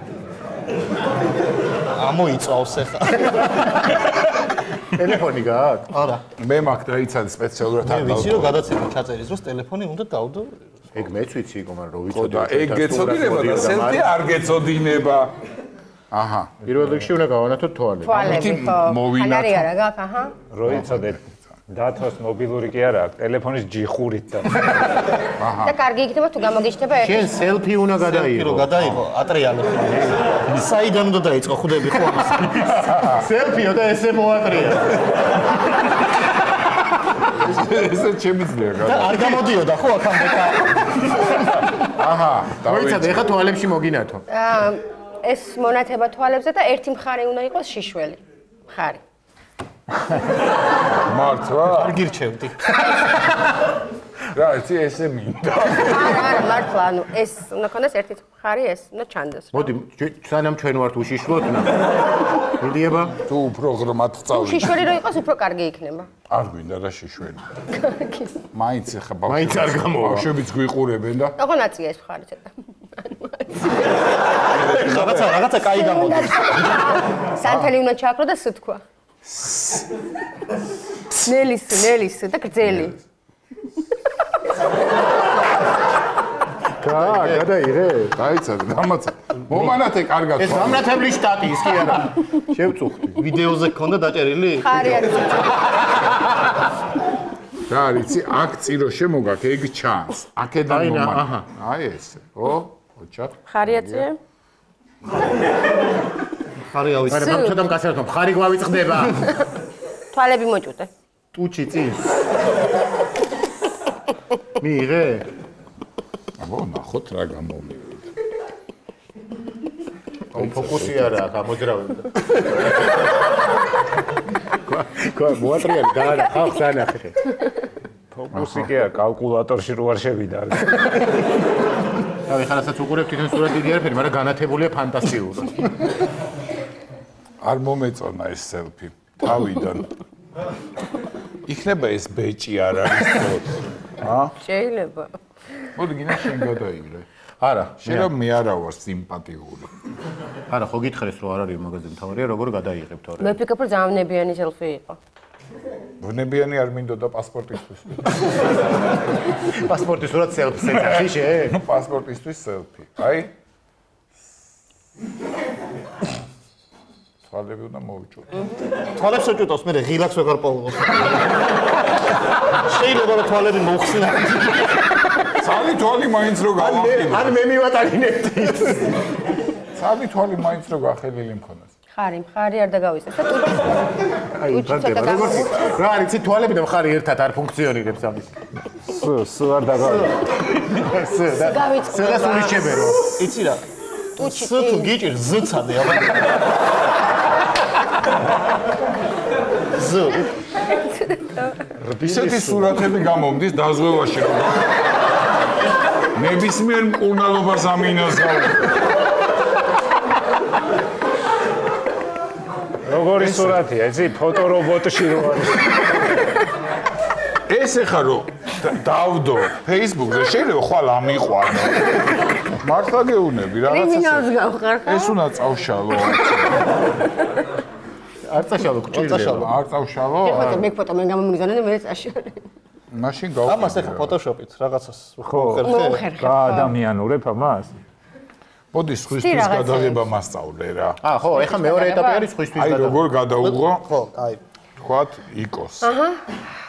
ამოიწავს ახლა. ტელეფონი გააქვს? არა. მე მაგ დაიცადე სპეციალურად მე არ ვიცი რომ დავდო. გადაცემა ჩაწერის დროს ტელეფონი უნდა დავდო. ეგ მეც ვიცი მაგრამ რო ხო ვიცოდი. და ეგ გეცოდინება და სელფი არ გეცოდინება. აჰა. პირველ რიგში უნდა გავანათოთ თვალები. თვალები ხო. მოვინათო. ხანარი არა გაქვს, აჰა. როიცოდეთ დათოს მობილური კი არა აქვს ტელეფონის ჯიხურით და და კარგი იქნება თუ გამოგიჩნდება ერთი. შენ სელფი უნდა სელფი გადაიღო. რო გადაიღო ატრიალე. საიდან უნდა დაიწყო ხუდები ხო ამას? სელფიო და ესე მოატრია. ესე ჩემი ძლია და გადა. არ გამოდიოდა ხო აქამდე და აჰა. მოიცადე, ეხა თვალებში მოგინათო. აა, ეს მონათება თვალებზე და ერთი მხარე უნდა იყოს შიშველი. მხარი. მართლა? არ გირჩევდი. რა, იცი ესე მინდა. არა, არა, მართლა, ანუ ეს უნდა ქონდეს ერთი მხარი ეს, უნდა ჩანდეს. მოდი, სანამ ჩვენ ვართ უშიშროთ ნა. მიდიება? თუ უფრო ღრმად წავი. შიშველი რო იყოს, უფრო კარგი იქნება. არ გვინდა რა შეშველი. მაინც ახლა ბავშვები. მაინც არ გამოვა. ბავშვებიც გვიყურებენ და როგორ აწია ეს მხარი ცოტა. რაღაცა რაღაცა კაი გამოდის. სანთელი უნდა ჩააქრო და სუ თქვა. ნელის, ნელის და გრძელი. გა, გადაიღე. დაიცადე, დამაცა. მომანათე კარგად. ეს გამნათებლის შტატი ის კი არა. შევწუხდი. ვიდეოზე გქონდა დაჭერილი? მხარი არის. რა არის, იცი, აქ წირო შემოგაქ, ეგ ჩანს. აქედან აი, მომანა. აჰა. აი ესე. ო, ოჩა. მხარი ხარი მაგრამ მაგ ცოტა მკაცრად მხარი გვავიწყდება. თვალები მოჭუტე. ტუჩი წინ. მიიღე? აბა, ნახოთ რა გამომივიდა. აუ ფოკუსი არა, გამოძრავებდა. კო, მოატრიალ გაანა, ხალხს ანახე. ფოკუსი კი არა კალკულატორში რო არ შევიდა. თავი ხალხსაც უყურებ თვითონ სურათ დიდი არაფერი, მაგრამ განათებულია ფანტასტიკურად. არ მომეწონა ეს სელფი თავიდან. იქნება ეს ბეჭი არ არის თქო. შეიძლება. მოდი გინდა შენ გადაიგრე. არა, შენ რომ მე არა ვარ სიმპათიური. არა, ხო გითხრეს რომ არ არის მაგაზე მთავარია, როგორ გადაიღებ თორე. მე ვფიქრობ რომ ძალიან ნებიანი სელფი იყო. ვნებიანი არ მინდოდა პასპორტისთვის. პასპორტის სურათ სელფს ეძახი შე? ნუ პასპორტისთვის სელფი. აი. თვალები უნდა მოვიჭურო. თვალებს ეჭუტავს, მე ღილაკს ვეღარ პოულობს. შეიძლება რომ თვალები მოხსნა. ცალი თვალი მაინც რო გავახილო. არ მე მივატარინებდი. ცალი თვალი მაინც რო გახელილი მქონდეს. ხარი, მხარი არ დაგავიწყე და ტუჩი. აი, ტუჩი ცოტა ბანდება. როგორ გამოვიდა. რა არის, ცი თვალები და მხარი ერთად არ ფუნქციონირებს ამის. სუ სუ არ დაგავიწყე. სე და სე და სული შებერო. იცი რა? ტუჩი. სუ თუ გიჭირ ზცადე აბა. ზუ. ისეთი სურათები გამომდის დაზღვევაში რომ ნებისმიერ მკურნალობას ამინაზავებ. როგორი სურათია, იცი, ფოტორობოტში რო არის. ეს ეხა და- დავდო Facebook-ზე შეიძლება ხვალ ამიყვანო. მართლა გეუნები რაღაცას. კრიმინალს გავხარ ხა? ეს უნდა წავშალო. არ წაშალო გჭირდება. არ წავშალო? ფოტო მე ფოტო მე გამომიგზავნე და მე წაშალე. მაშინ გავხარ. ამას ახლა ფოტოშოპით რაღაცას ხო, მოუხერხე. გაადამიანურებ ამას? მოდი სხვისთვის გადაღება მასწავლე რა. აა, ხო, ეხლა მეორე ეტაპი არის სხვისთვის აი გადა. როგორ გადაუღო? ხო, აი. თქვათ იკოს.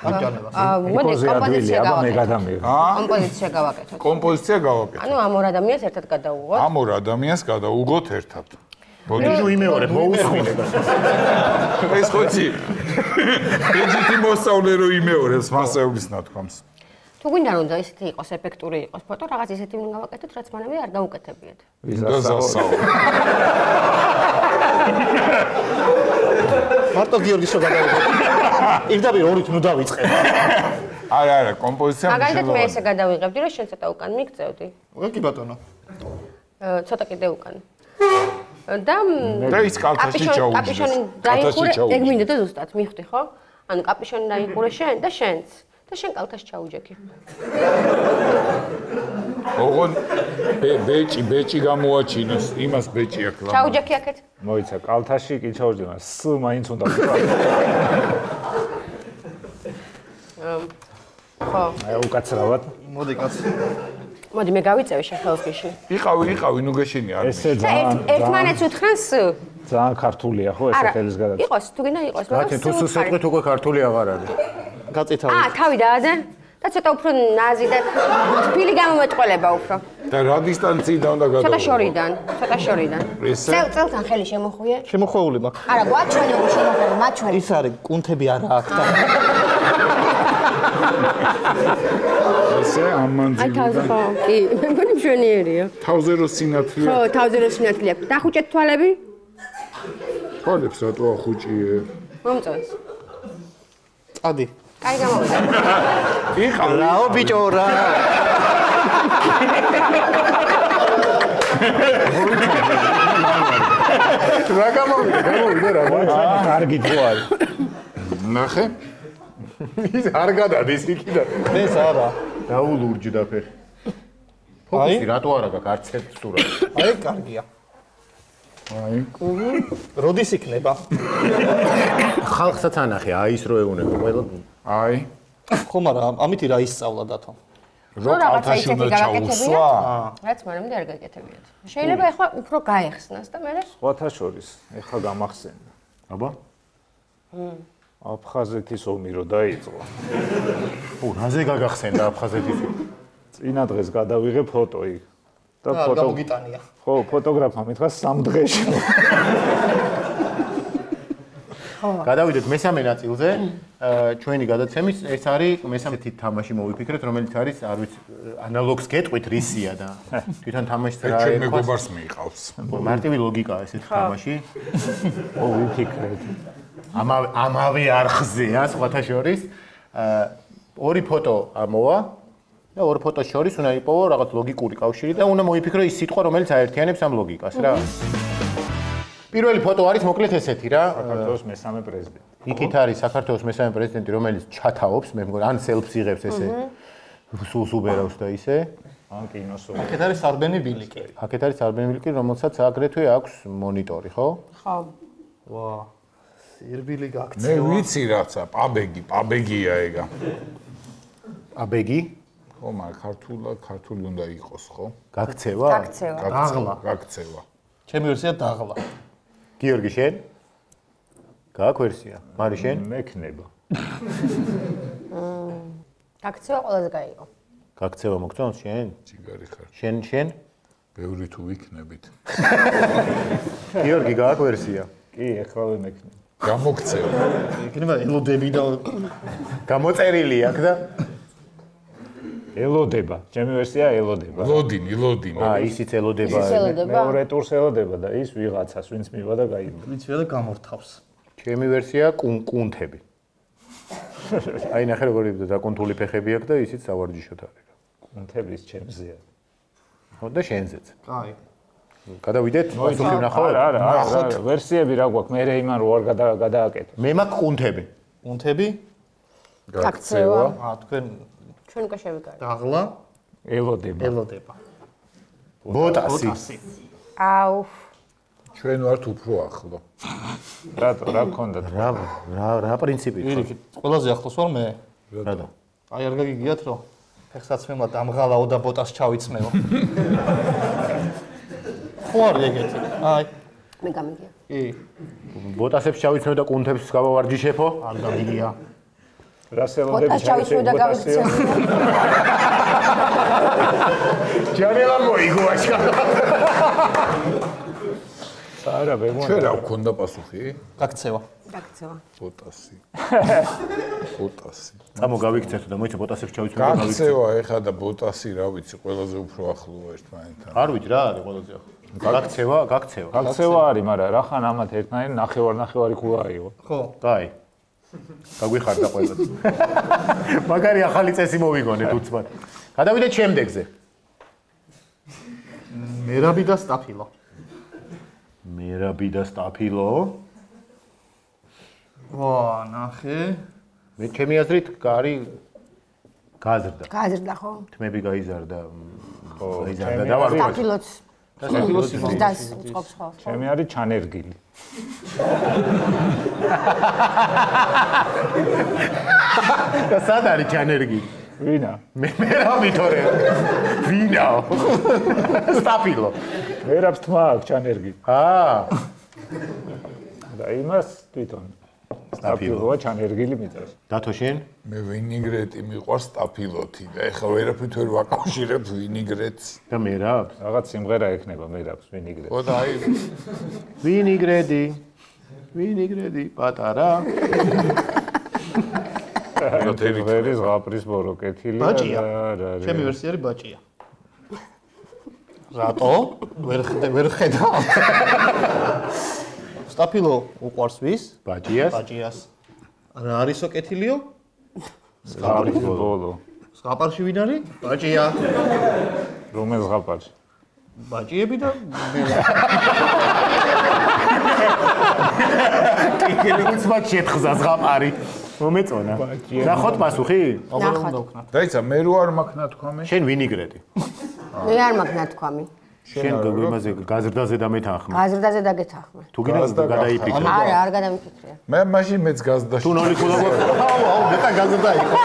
ბიჭანებას. აა მოდი კომპოზიცია აბა მე გავაკეთოთ. გადამიღე. კომპოზიცია გავაკეთოთ. კომპოზიცია გავაკეთე. ანუ ამ ორ ადამიანს ერთად გადაუღოთ. ამ ორ ადამიანს გადაუღოთ ერთად. მოდი ნუ იმეორე, მოусმინე. ეს ხოცი ბეჯითი მოსწავლე რო იმეორებს მასეულის ნათქვამს. თუ გვინდა რომ და ისეთი იყოს ეფექტური იყოს ფოტო, რაღაც ისეთი უნდა გავაკეთოთ, რაც მანამდე არ გაუკეთებიათ. და ზასაო. მარტო გიორგის რო გადავიდე. ირდაპირ ორით ნუ დავიწყე. არა, არა, კომპოზიცია მაგალითად მე ესე გადავიღებდი, რომ შენ ცოტა უკან მიგწევდი. კი ბატონო. ცოტა კიდე უკან. და და ის კალთაში ჩაუჯდეს. კაპიშონი დაიხურე, ეგ მინდა და ზუსტად მიხვდი, ხო? ანუ კაპიშონი დაიხურე შენ და შენც. და შენ კალთაში ჩაუჯექი. ოღონ ბე- ბეჭი, ბეჭი გამოაჩინოს, იმას ბეჭი აქვს ჩაუჯექი აქეთ. მოიცა კალთაში კი ჩაუჯდება ს მაინც უნდა ვთქვა ხო. აი უკაცრავად მოდი კაც. მოდი მე გავიწევი შენ ხელფიში. იყავი, იყავი, ნუ გეშინი არ ესე და ძალიან ერთმანეთს უთხრან ს. ძალიან ქართულია ხო არა. ხელის გადაწყვეტა იყოს, თუ გინდა იყოს, გაჩენ თუ სულ სიტყვით უკვე ქართული აღარ არის. გაწითავე. აა, თავი დაადე და ცოტა უფრო ნაზი და თბილი გამომეტყველება უფრო. და რა დისტანციიდან უნდა გადავა? ცოტა შორიდან, ცოტა შორიდან. ესე? წელ წელთან ხელი შემოხვიე. შემოხვეული მაქვს. არა, გვაჩვენე რომ შემოხვიე, მაჩვენე. ის არის კუნთები არა აქვს და ესე ამ აი თავზე ხო? კი, მე მგონი მშვენიერია. თავზე რო სინათლე ხო, თავზე რო სინათლე აქვს. დახუჭეთ თვალები. თვალებს რატო ახუჭიე? მომწონს. წადი. კაი გამოვიდა. იყავი. რაო ბიჭო რა. რა გამოვიდა? გამოვიდა რა. კარგი თუ არის ნახე. ის არ გადადის იქიდან. ეს არა. დაულურჯდა ფეხი. ფოკუსი რატო არა გაქვს არც ერთ სურათს? აი კარგია. აი. როდის იქნება? ხალხსაც ანახე, აი ის რო ეუნება ყველა. აი. ხო, მაგრამ ამითი რა ისწავლა დათო? რო რაღაცა ისეთი ჩაუსვა. რაც მანამდე არ გაკეთებიათ. შეიძლება ახლა უფრო გაეხსნას და მე სხვათა შორის ეხლა გამახსენდა აბა. აფხაზეთის ომი რო დაიწყო ო, რაზე გაგახსენდა აფხაზეთის? წინა დღეს გადავიღე ფოტო იქ და ფოტო გამოგიტანია. ხო ფოტოგრაფმა მითხრა სამ დღეში გადავიდეთ მესამე ნაწილზე. ჩვენი გადაცემის ეს არის მესამე თი თამაში მოვიფიქრეთ, რომელიც არის, არ ვიცი, ანალოგს გეტყვით რისია და თვითონ თამაშს ეს რა ჩვენ ერქვა. მეგობარს მიიყავს. მარტივი ლოგიკაა ესეთ თამაში. ო ვიფიქრეთ ამავე ამავე არხზეა სხვათა შორის. აა, ორი ფოტო ამოვა და ორი ფოტოს შორის უნდა იპოვო რაღაც ლოგიკური კავშირი და უნდა მოიფიქრო ის სიტყვა, რომელიც აერთიანებს ამ ლოგიკას რა. პირველი ფოტო არის მოკლედ ესეთი რა. საქართველოს მესამე პრეზიდენტი იქით არის საქართველოს მესამე პრეზიდენტი, რომელიც ჩათაობს, მე მგონი, ან სელფს იღებს ესე. სულს უბერავს და ისე. ან კინოს აქეთ არის არბენი ბილიკი. აქეთ არის არბენილკი, რომელსაც აგრეთვე აქვს მონიტორი, ხო? ხო. ვა. სირბილი მე გაქცევა. ვიცი რაცა, პაბეგი, პაბეგია ეგა. აბეგი, ხო, მაგრამ ქართულად ქართული უნდა იყოს, ხო? გაქცევა? გაქცევა. გაქცევა, გაქცევა. ჩემი ვერსია დაღლა. გიორგი შენ? გააქვს ვერსია? მარი შენ? მექნება გაქცევა ყველაზე გაიგო. გაქცევა მოგწონს შენ? ციგარი ხარ. შენ შენ? ბევრი თუ ვიქნებით. გიორგი გააქვს ვერსია? კი ეხლავე მექნება გამოგცევა. იქნება ელოდები და გამოწერილი აქვს და ელოდება ჩემი ვერსია ელოდება ლოდინი, ლოდინი. აა ისიც ელოდება. მეორე ტურს ელოდება და ის ვიღაცას ვინც მივა და გაიგო ვიცი და გამორთავს. ჩემი ვერსია კუნ კუნთები. აი ნახე როგორი დაკუნთული ფეხები აქვს და ისიც სავარჯიშოთ არის. უნთების ჩემზეა ხო და შენზეც. აი. გადავიდეთ? პასუხი ვნახავ? არა არა არა ვერსიები რა გვაქვს მე რეიმან რო არ გადა- გადააკეთო მე მაქვს კუნთები. უნთები? გაქცევა. აა თქვენ ჩვენ უკვე შევიკარეთ. დაღლა, ელოდება ელოდება. ბოტასი. ოტასი. აუ. ჩვენ ვართ უფრო ახლო. რატო რა გქონდათ რა რა რა პრინციპი ხო? პირიქით, ყველაზე ახლოს ვარ მე. რატო? აი არ გაგიგიათ რომ ფეხსაცმელად ამღალაო და ბოტას ჩავიცმეო. ხო არის ეგეთი. აი, მე გამიგია. კი, ბოტასებს ჩავიცნო და კუნთებს გავავარჯიშეფო? არ გამიგია. რას ელოდები ბოტას ჩავიცვი და გავიქცე. ჯანელა მოიგო აშკარა. არა, ვერ ჩვენ რა გქონდა პასუხი? გაქცევა. გაქცევა. პოტასი. პოტასი. წამო გავიქცეთ და მოიცა პოტასებს ჩავიცვალე და გავიქცეთ. გაქცევა ეხა და პოტასი რა ვიცი, ყველაზე უფრო ახლოა ერთმანეთთან. არ ვიცი რა არის ყველაზე ახლა. გაქცევა, გაქცევა. გაქცევა არის, მაგრამ რა ხან ამათ ერთნაირი ნახევარ ნახევარი ქულა აიღო. ხო. კაი. გაგვიხარდა ყველა. მაგარი ახალი წესი მოვიგონეთ უცბად. გადავიდეთ შემდეგზე. მერაბი და სტაფილო. მერაბი და სტაფილო. ვა, ნახე. მე ჩემი აზრით კარი გაზრდა. გაზრდა ხო? თმები გაიზარდა. ხო, გაიზარდა და ვარ სტაფილოც სტაფილოს ზრდას უწყობს ხო? ჩემი არის ჩანერგილი. და სად არის ჩანერგი? ვინა? მე მე რა ვითორე? ვინაო? სტაფილო. ვერაფს თმა აქვს ჩანერგი. აა, და იმას თვითონ სტაფილოა ჩანერგილი მიწევს. დათო შენ? მე ვინიგრეტი მიყვარს სტაფილოთი და ეხლა ვერაფრით ვერ ვაკავშირებ ვინიგრეტს. და მე რა? რაღაც სიმღერა ექნება მე რაფს ვინიგრე. ხო და აი ვინიგრედი. ვინიგრედი პატარა. ვერის ზღაპრის ბორო კეთილი ბაჭია. რა ჩემი ვერსია არის ბაჭია. რატო? ვერ ხედე, ვერ ხედა. სტაფილო უყვარს ვის? ბაჭიას. ბაჭიას. რა არისო კეთილიო? ზღაპრის ბოლო. ზღაპარში ვინ არის? ბაჭია. რომელ ზღაპარში? ბაჭიები და მე კიკელი უცბად შეთხზა ზღაპარი. მომეწონა. ნახოთ პასუხი? აღარ უნდა ვქნათ. დაიცა მე რო არ მაქვს ნათქვამი. შენ ვინიგრედი. მე არ მაქვს ნათქვამი. შენ იმაზე გაზრდაზე და მეთანხმე. გაზრდაზე დაგეთახმე. თუ გინდა გადაიფიქრე. არა, არ გადამიფიქრე. მე მაშინ მეც გაზდა თუ ნოლი ქულა გვაქვს. აუ, აუ, მეტა გაზრდა იყო.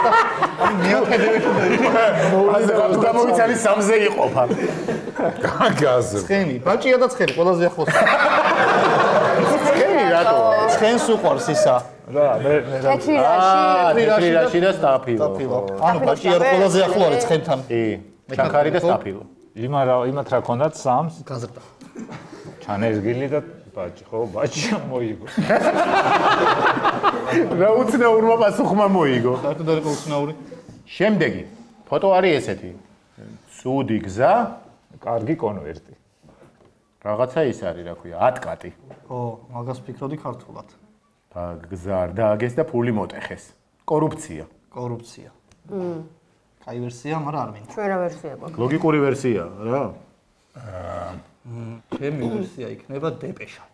აი მეოხედები თუ ასე გამოვიცალი სამზე იყოფა. გაზრ. ცხენი, ბაჭია და ცხენი ყველაზე ახლოს. ხენი რატო? ცხენს უყვარს ისა. რა მე კეთრი რაში? აა, თეთრირაში და სტაფილო. სტაფილო. ანუ ბაჭია ყველაზე ახლო არის ცხენთან. კი. ჩაქარი და სტაფილო. იმა რა იმათ რა ქონდათ სამს გაზრდა. ჩანერგილი და ბაჭი ხო ბაჭია მოიგო. რა უცნაურმა პასუხმა მოიგო. საერთოდ არ იყო უცნაური. შემდეგი. ფოტო არის ესეთი. სუდი გზა, კარგი კონვერტი. რაღაცა ის არის, რა ქვია, ატკატი. ხო, მაგას ფიქრობდი ქართულად. და გზა არ დააგეს და ფული მოტეხეს. კორუფცია. კორუფცია. მმ. კაი ვერსია, მაგრამ არ მინდა. ჩვენ რა ვერსია გვაქვს? ლოგიკური ვერსია, რა? ჩემი ვერსია იქნება დეპეშა.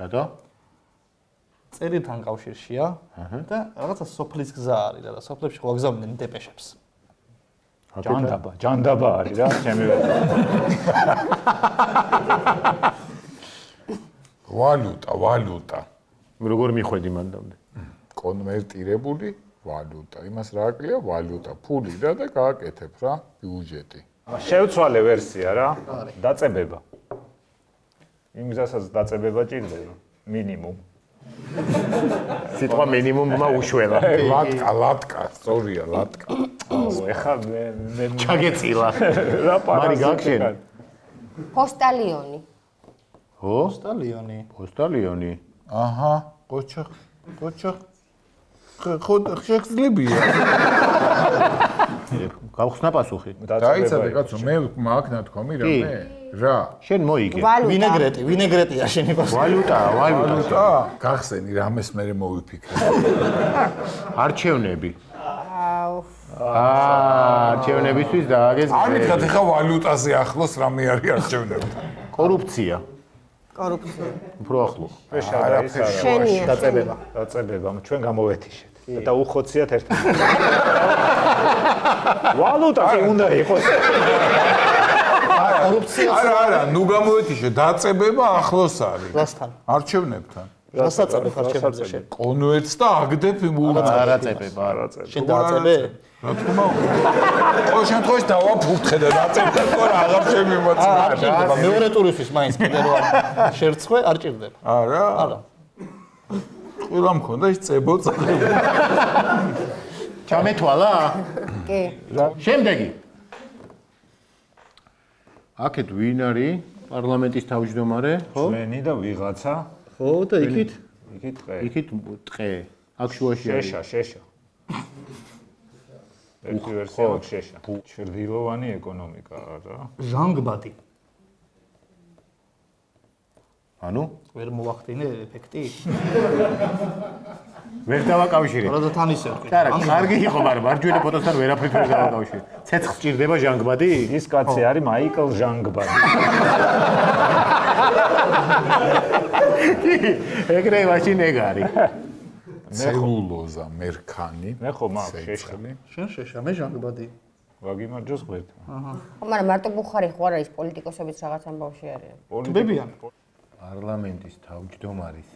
რატო? წერილთან კავშირშია და რაღაცა სოფლის გზა არის რა და სოფლებში ხო აგზავნდნენ დეპეშებს. ჯანდაბა, ჯანდაბა არის რა, ჩემი ვერა. ვალუტა, ვალუტა. როგორ მიხვედი მანდამდე? კონვერტირებული ვალუტა. იმას რა აკლია? ვალუტა, ფული რა და გააკეთებ რა, ბიუჯეტი. შევცვალე ვერსია რა, დაწებება. იმ გზასაც დაწებება ჭირდება, მინიმუმ. სიტყვა მინიმუმმა უშველა. ლატკა, ლატკა, სწორია, ლატკა. აუ, ეხა მე მე ჩაგეცილა. რა მარი პარაზიტი გაგშენ? ხარ? პოსტალიონი. ო? სტალიონი. პოსტალიონი. აჰა, ყოჩა, ყოჩა. ხო, შეგძლებია. გავხსნა პასუხი. დაიცა კაცო, მე მაქვს ნათქვამი რა მე? რა? შენ მოიგე. ვინეგრეტი, ვინეგრეტია შენი პასუხი. ვალუტა, ვალუტა. ვალუტა? გახსენი რამეს მე მოვიფიქრე. არჩევნები. აუ. აა, არჩევნებისთვის დააგეს. არ მითხრათ ეხა ვალუტაზე ახლოს რამე არის არჩევნებთან. კორუფცია. კორუფცია. უფრო ახლო. არა. შენია. დაწებება. დაწებება, ჩვენ გამოვეთიშეთ. და უხოციათ ერთმანეთს. ვალუტა კი უნდა იყოს. კორუფცია არა, არა, ნუ გამოვეთიშე, დაწებება ახლოს არის. რასთან? არჩევნებთან. რასაწებებ არჩევნებზე შენ? კონვერტს და აგდებ მულა. არა წებება, არა. შენ დააწებე? რა თქმა უნდა. ყოველ შემთხვევაში დავაფუთხე და დაწებდა თქო რა აღარ არ შემიმოწმა. ჭირდება მეორე ტურისთვის მაინც კიდე რო არ შერცხვე არ ჭირდება. არა? არა. ყველა მქონდა ის წებო წაღები. ჩამეთვალა? კი. შემდეგი. აქეთ ვინ არის? პარლამენტის თავმჯდომარე, ხო? ჩვენი და ვიღაცა ხო და იქით იქით ყე. იქით ტყე. აქ შუაში არის. შეშა, შეშა. ერთი ვერსია აქვს შეშა. ჩრდილოვანი ეკონომიკა რა. ჟანგბადი ანუ ვერ მოახდინე ეფექტი? ვერ დავაკავშირე. და თან ისე ვთქვი. არა, კარგი იყო, მაგრამ მარჯვენა ფოტოსთან ვერაფრით ვერ დავაკავშირე. ცეცხლს ჭირდება ჟანგბადი? ის კაცი არის მაიკლ ჟანგბადი. ეგრე მაშინ ეგ არის. ცელულოზა, მერქანი. მე ხო მაქვს შეშა. შენ შეშა მე ჟანგბადი. ვაგიმარჯოს ღერთ. ხო, მაგრამ მარტო ბუხარი ხო არ არის პოლიტიკოსებიც რაღაც ამბავში არიან. ტბებიან. პარლამენტის თავმჯდომარის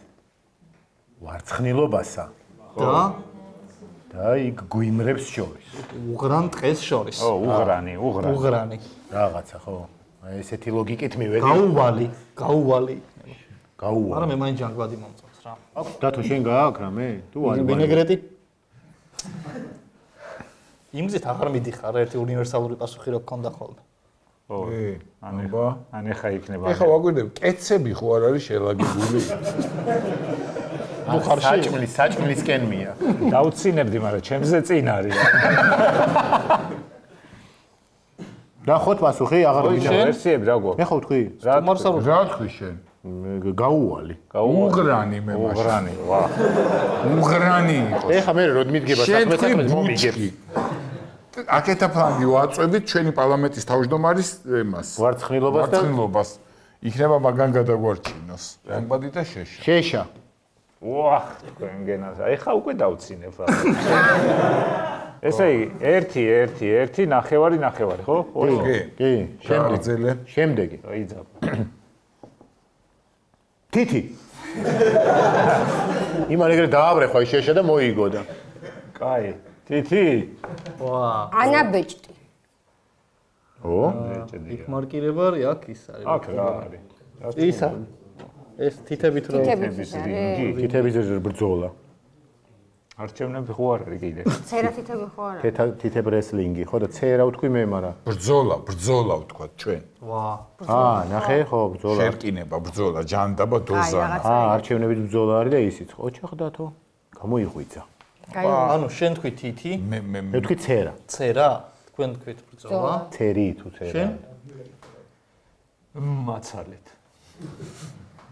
ვარცხნილობასა და და იქ გვიმრებს შორის. უღრან ტყეს შორის. ო, უღრანი, უღრანი. უღრანი. რაღაცა ხო? აი ესეთი ლოგიკით მივედი. გაუვალი, გაუვალი. გაუვა. არა მე მაინც ჟანგბადი მომწონს რა. აქვს დათო შენ გააქვს რამე? თუ არ ვინეგრეტი? იმგზით აღარ მიდიხარ ერთი უნივერსალური პასუხი რო გქონდა ხოლმე. ო, ე, ან აბა. ან ეხა იქნება. ეხა ვაგვირდებ, კეცები ხო არ არის შელაგებული? ბუხარში საჭმლის საჭმლისკენ მია. დაუცინებდი, მაგრამ ჩემზე წინ არის. ნახოთ პასუხი აღარ ვიცი. ვერსიები რა გვაქვს? მე ხო ვთქვი? რა სტუმარსა რა თქვი შენ? გაუვალი. უღრანი მე მაშინ. უღრანი, ვა. უღრანი იყო. ეხა მე რო მიდგება შენ საქმე თქვი საქმე მომიგებ. აკეთა ფლანგი ვაწვევით ჩვენი პარლამენტის თავმჯდომარის ემას. ვარცხნილობას და ვარცხნილობას. იქნება მაგან გადაგვარჩინოს. ემბადი და შეშა. შეშა. ვახ, თქვენ გენას. ეხა უკვე დაუცინებ რა. ესე იგი, 1 1 1 ნახევარი ნახევარი, ხო? ორი. კი. კი, შემდეგი. შემდეგი. აიძაბ. თითი. იმან ეგრე დააბრეხვა ის შეშა და მოიგო და. კაი. თითი. ვა. ანა ბეჭდი. ო? იქ მარკირება არის, აქ ის არის. აქ რა არის? ის არის. ეს თითებით რო თითების არის. თითების ბრძოლა. არჩევნები ხო არ არის კიდე? ცერა თითები ხო არა? თეთა თითებ რესლინგი, ხო და ცერა ვთქვი მე, მაგრამ ბრძოლა, ბრძოლა ვთქვა ჩვენ. ვა. აა, ნახე, ხო, ბრძოლა. შერკინება, ბრძოლა, ჯანდაბა, დოზანა. აა, არჩევნებით ბრძოლა არის და ისიც. ოჩახდათო. გამოიღვიძა. გაი. ანუ შენ თქვი თითი, მე მე მე ვთქვი ცერა. ცერა, თქვენ თქვით ბრძოლა. ცერი თუ ცერა. შენ? მაცალეთ.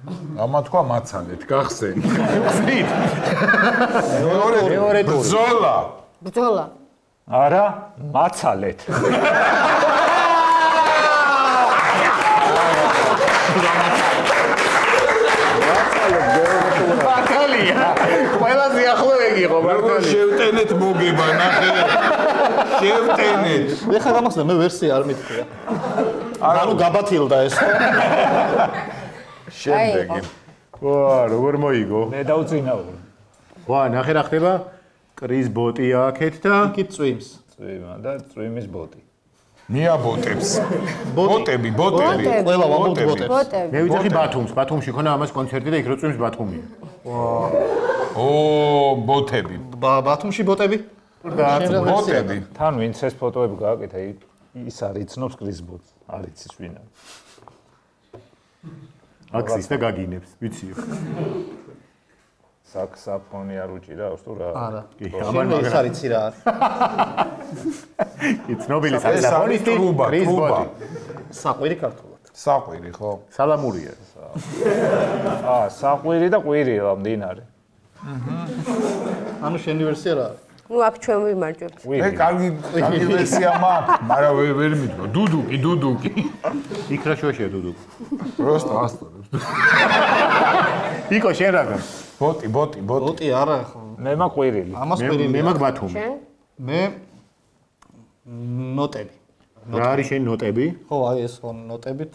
ამა თქვა მაცალეთ, გახსენე. ხსნით. მეორე მეორე ტური. ბრძოლა. ბრძოლა. არა, მაცალეთ. ბატალია. ყველაზე ახლო ეგ იყო ბატალია. შევტენეთ მოგება, ნახე. შევტენეთ. მე ხა გამახსენე, მე ვერსია არ მithქია. ანუ გაბათილდა ეს. შემდეგი. ვა, როგორ მოიგო? მე დაუწინაური. ვა, ნახე რა ხდება? კრის ბოტია აქეთ და იქით წვიმს. წვიმა და წვიმის ბოტი. მიაბოტებს. ბოტები, ბოტები. ბოტები. ყველა ვამბობთ ბოტებს. ბოტები. მე ვიძახი ბათუმს, ბათუმში ქონა ამას კონცერტი და იქ რო წვიმს ბათუმია. ო, ბოტები. ბა- ბათუმში ბოტები? ბოტები. თან ვინც ეს ფოტოები გააკეთა, ის არის ცნობს კრის ბოტს. არის ის ვინ არის. აქსის და გაგინებს, ვიციო. საქსაფონი არ უჭირავს თუ რა? არა. კი, ამან მაგრამ არის რა არის. კი ცნობილი ეს არის საქსაფონისტი ტრუბა, კრის ტრუბა. ბოტი. საყვირი ქართულად. საყვირი ხო? სალამურია. აა, საყვირი და ყვირი რა მდინარე. ანუ შენი ვერსია რა არის? ნუ აქ ჩვენ ვიმარჯვებთ. მე კარგი კარგი ვერსია მაქვს, მაგრამ ვერ ვერ მიდგა. დუდუკი, დუდუკი. იქ რა შუაშია დუდუკი? პროსტო ასტორებს. იკო შენ რა გარ? ბოტი, ბოტი, ბოტი. ბოტი არა ხო. მე მაქვს ყვირილი. ამას ყვირილი. მე მაქვს ბათუმი. შენ? მე ნოტები. რა არის შენი ნოტები? ხო, აი ეს ნოტებით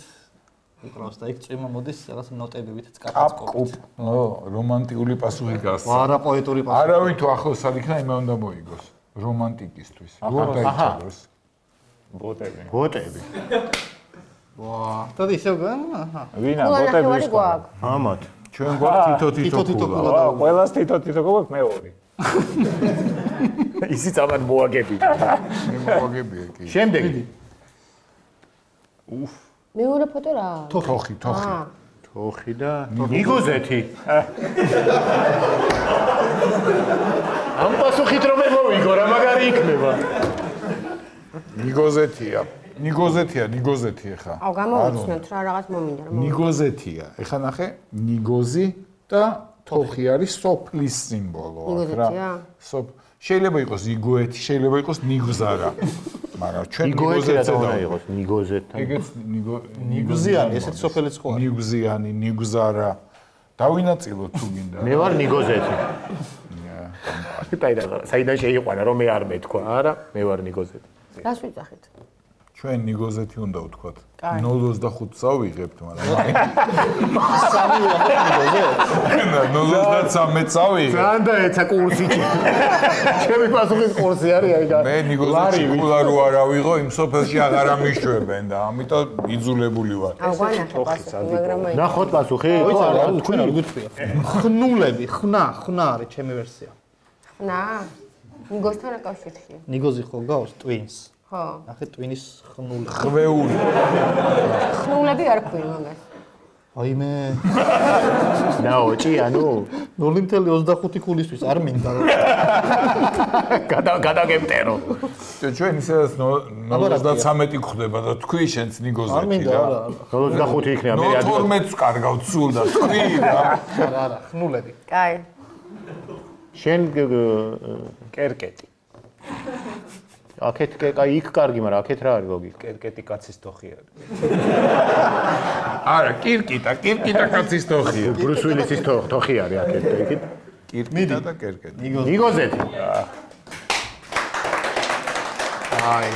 იყრავს და იქ წვიმა მოდის რაღაც ნოტებივით აპ წკაპაკოპით. ო, რომანტიკული პასუხი გასცა. არა პოეტური პასუხი. არავინ თუ ახლოს არ იქნა, იმე უნდა მოიგოს. რომანტიკისტვის. როგორ დაიწყოს? ბოტები. ბოტები. ვა, და ისევ გან, აჰა. ვინა ბოტები გვაქვს. ამათ. ჩვენ გვაქვს თითო თითო თითო ვა, ყველას თითო თითო გვაქვს მე ორი. ისიც ამათ მოაგები. მე მოგებია კი. შემდეგი. მეორე ფოტო რა? თოხი, თოხი. აა, თოხი და ნიგოზეთი. ამ პასუხით რომ მოვიგო რა მაგარი იქნება. ნიგოზეთია. ნიგოზეთია, ნიგოზეთი ხა. აუ გამოვიცნოთ რა რაღაც მომინდა რომ. ნიგოზეთია. ეხა ნახე, ნიგოზი და თოხი არის სოფლის სიმბოლო რა. ნიგოზეთია? სოფ შეიძლება იყოს იგოეთი, შეიძლება იყოს ნიგზარა. მაგრამ ჩვენ ნიგოზეთზე და იყოს ნიგოზეთთან. ეგეც ნიგო ნიგზიანი, ესეთი სოფელიც ხო არის? ნიგზიანი, ნიგზარა. დავინაწილოთ თუ გინდა. მე ვარ ნიგოზეთი. დაიდა საიდან შეიყვანა რომ მე არ მეთქვა არა მე ვარ ნიგოზეთი რას ვიძახით? ჩვენ ნიგოზეთი უნდა ვთქვათ. 0.25 წავიღებთ, მაგრამ სამი ვახოთ 0.13 წავიღებთ. ძალიან დაეცა კურსი ჩემი პასუხის კურსი არის აი და მე ნიგოზეთში კულა რო არ ავიღო, იმ სოფელში აღარ ამიშვებენ და ამიტომ იძულებული ვარ. პასუხი, მაგრამ ნახოთ პასუხი ვიცი რა, თქვენ არ გითხრია. ხნულები, ხნა, ხნა არის ჩემი ვერსია. ნა ნიგოსთან აკავშირში. ნიგოზი ხო გავს ტვინს. ხო. ნახე ტვინის ხნული. ხვეული. ხნულები არ ქვია მაგას. აი მე ნაოჭი ანუ 0.25 ქულისთვის არ მინდა. გადა გადაგემტერო ჩვენ ისედაც 0.13 გვხდება და თქვი შენც არ ნიგოზეთი მინდა, რა. არა, არა. 25 იქნება მე ადრე 12-ს კარგავ სულ და თქვი რა. არა, არა, ხნულები. კაი. შენ კერკეტი. აქეთ კე- კაი იქ კარგი მაგრამ აქეთ რა არის ლოგიკა კერკეტი კაცის თოხი არის. არა, კირკიტა, კირკიტა კაცის თოხია. ბრუს უილისის თო- თოხი არის აქეთ იქით? კირკიტა და კერკეტი. ნიგოზეთი. აი.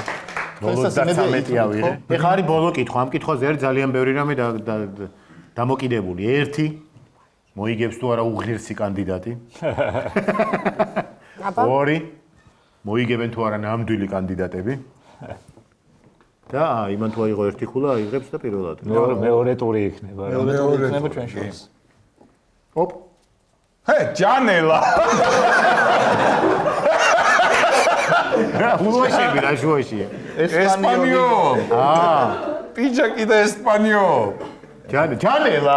33 ავიღე ეხა არის ბოლო კითხვა. ამ კითხვაზე არის ძალიან ბევრი რამე და- დამოკიდებული. ერთი მოიგებს თუ არა უღირსი კანდიდატი. აბა, ორი მოიგებენ თუ არა ნამდვილი კანდიდატები და აა, იმან თუ აიღო ერთი ხულა აიღებს და პირველად მეორე მეორე ტური იქნება მეორე იქნება ტური, ჩვენ კი. შორის. ოპ ჰე, ჯანელა. რა ულოშები რა შუაშია ესპანიო. აა პიჯაკი და ესპანიო. ჯანე ჯანელა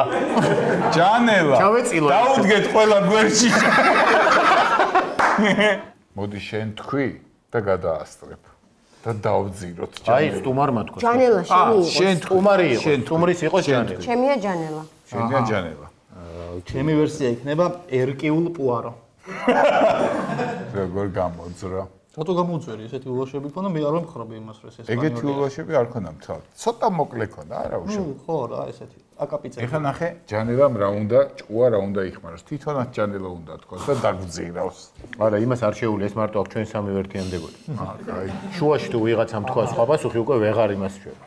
ჯანელა. ჩავეწილო. დაუდგეთ ყველა გვერდში. მოდი შენ თქვი და გადაასწრებ. და დავძიროთ აი ჯანელა. სტუმარმა თქვა ჯანელა შენი იყო. შენ სტუმარი იყო შენ სტუმრის იყო ჯანე ჩემია ჯანელა. შენია ჯანელა. ჩემი ვერსია იქნება ერკიულ პუარო. როგორ გამოძრა? რატო გამოუწვერი ესეთი ულოშები ქონა მე არ ვემხრობი იმას რომ ეს ესპანური. ეგეთი ულოშები არ ქონდა მთელ. ცოტა მოკლე ქონდა, არა უშო. ნუ ხო რა ესეთი. აკაპიცე. ეხლა ნახე, ჯანელამ რა უნდა, ჭკუა რა უნდა იხმაროს. თვითონაც ჯანელა უნდა თქოს და დაგვძირავს. არა იმას არ შეუული ეს მარტო აქ ჩვენ სამი ვერთიანდებოდი აა, კაი. შუაში თუ ვიღაცამ თქვა სხვა პასუხი უკვე ვეღარ იმას შვებ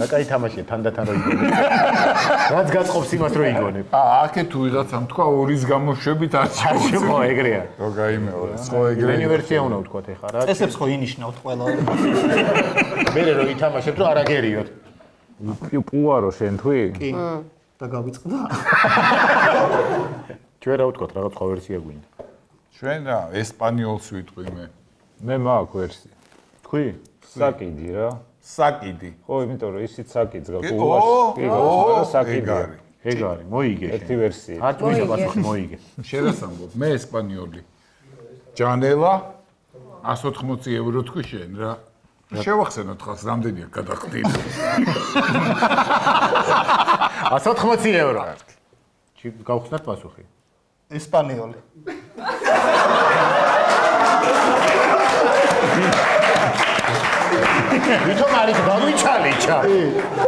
და კაი თამაშია თანდათან რო იგონებ რაც გაწყობს იმას რო იგონებ აა, აქეთ თუ ვიღაცამ თქვა ორის გამოშვებით არ არ შეუძლია. შეხო ეგრეა რო გაიმეორეს, ხო ეგრე. უნივერსია უნდა ვთქვა ეხლა რა წესებს ხო ინიშნავთ ყველა. მე რო ითამაშებ თუ არაგერიოთ პუარო შენ თქვი? კი. და გავიწყდა. ჩვენ რა ვთქვათ რაღაც სხვა ვერსია გვინდა ჩვენ რა, ესპანიოლს ვიტყვი მე. მე მაქვს ვერსია. თქვი საკიდი რა. საკიდი. ხო, იმიტომ რომ ისიც საკიდს გაქვს. ო, კი, ეგ საკიდი. არის. ეგ არის მოიგე ერთი შენ ვერსია. არ გვინდა მოიგე. პასუხი მოიგე შედასამბობ, მე ესპანიოლი. ჯანელა 180 ევრო თქვი შენ რა. შევახსენოთ ხალხს რამდენია გადახდილი. 180 ევრო ჩი გავხსნათ პასუხი ესპანიოლი. ვითომ არის გამიჩალიჩა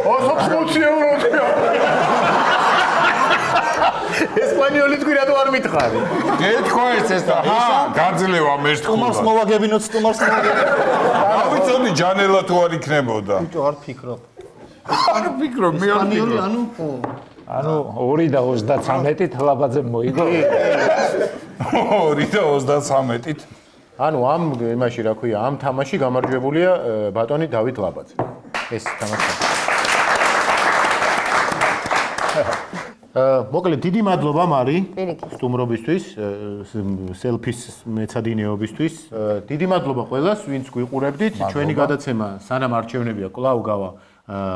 180 ევროა ესპანიოლი თქვი რატო არ მითხარი გეთქვა ეს ეს და ჰა, გაძლევა მე სტუმარს შეხულა. მოვაგებინოთ სტუმარს მოვაგებინოთ. ავიცოდი ჯანელა თუ არ იქნებოდა. ბიჭო არ ფიქრობ. არ ვფიქრო, მე არ ვფიქრო. ანუ ხო. ანუ 2 და 33 თლაბაძე მოიგო. 2 და 33-ით. ანუ ამ იმაში რა ქვია ამ თამაში გამარჯვებულია ბატონი დავით ლაბაძე ეს თამაში მოკლედ დიდი მადლობა მარი სტუმრობისთვის, სელფის მეცადინეობისთვის. დიდი მადლობა ყველას, ვინც გვიყურებდით. ჩვენი გადაცემა სანამ არჩევნებია კვლავ გავა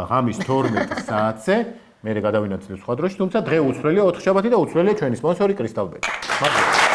ღამის 12 საათზე. მე გადავინაცვლე სხვა დროში, თუმცა დღე უცვლელია 4 შაბათი და უცვლელია ჩვენი სპონსორი კრისტალბერი. მადლობა.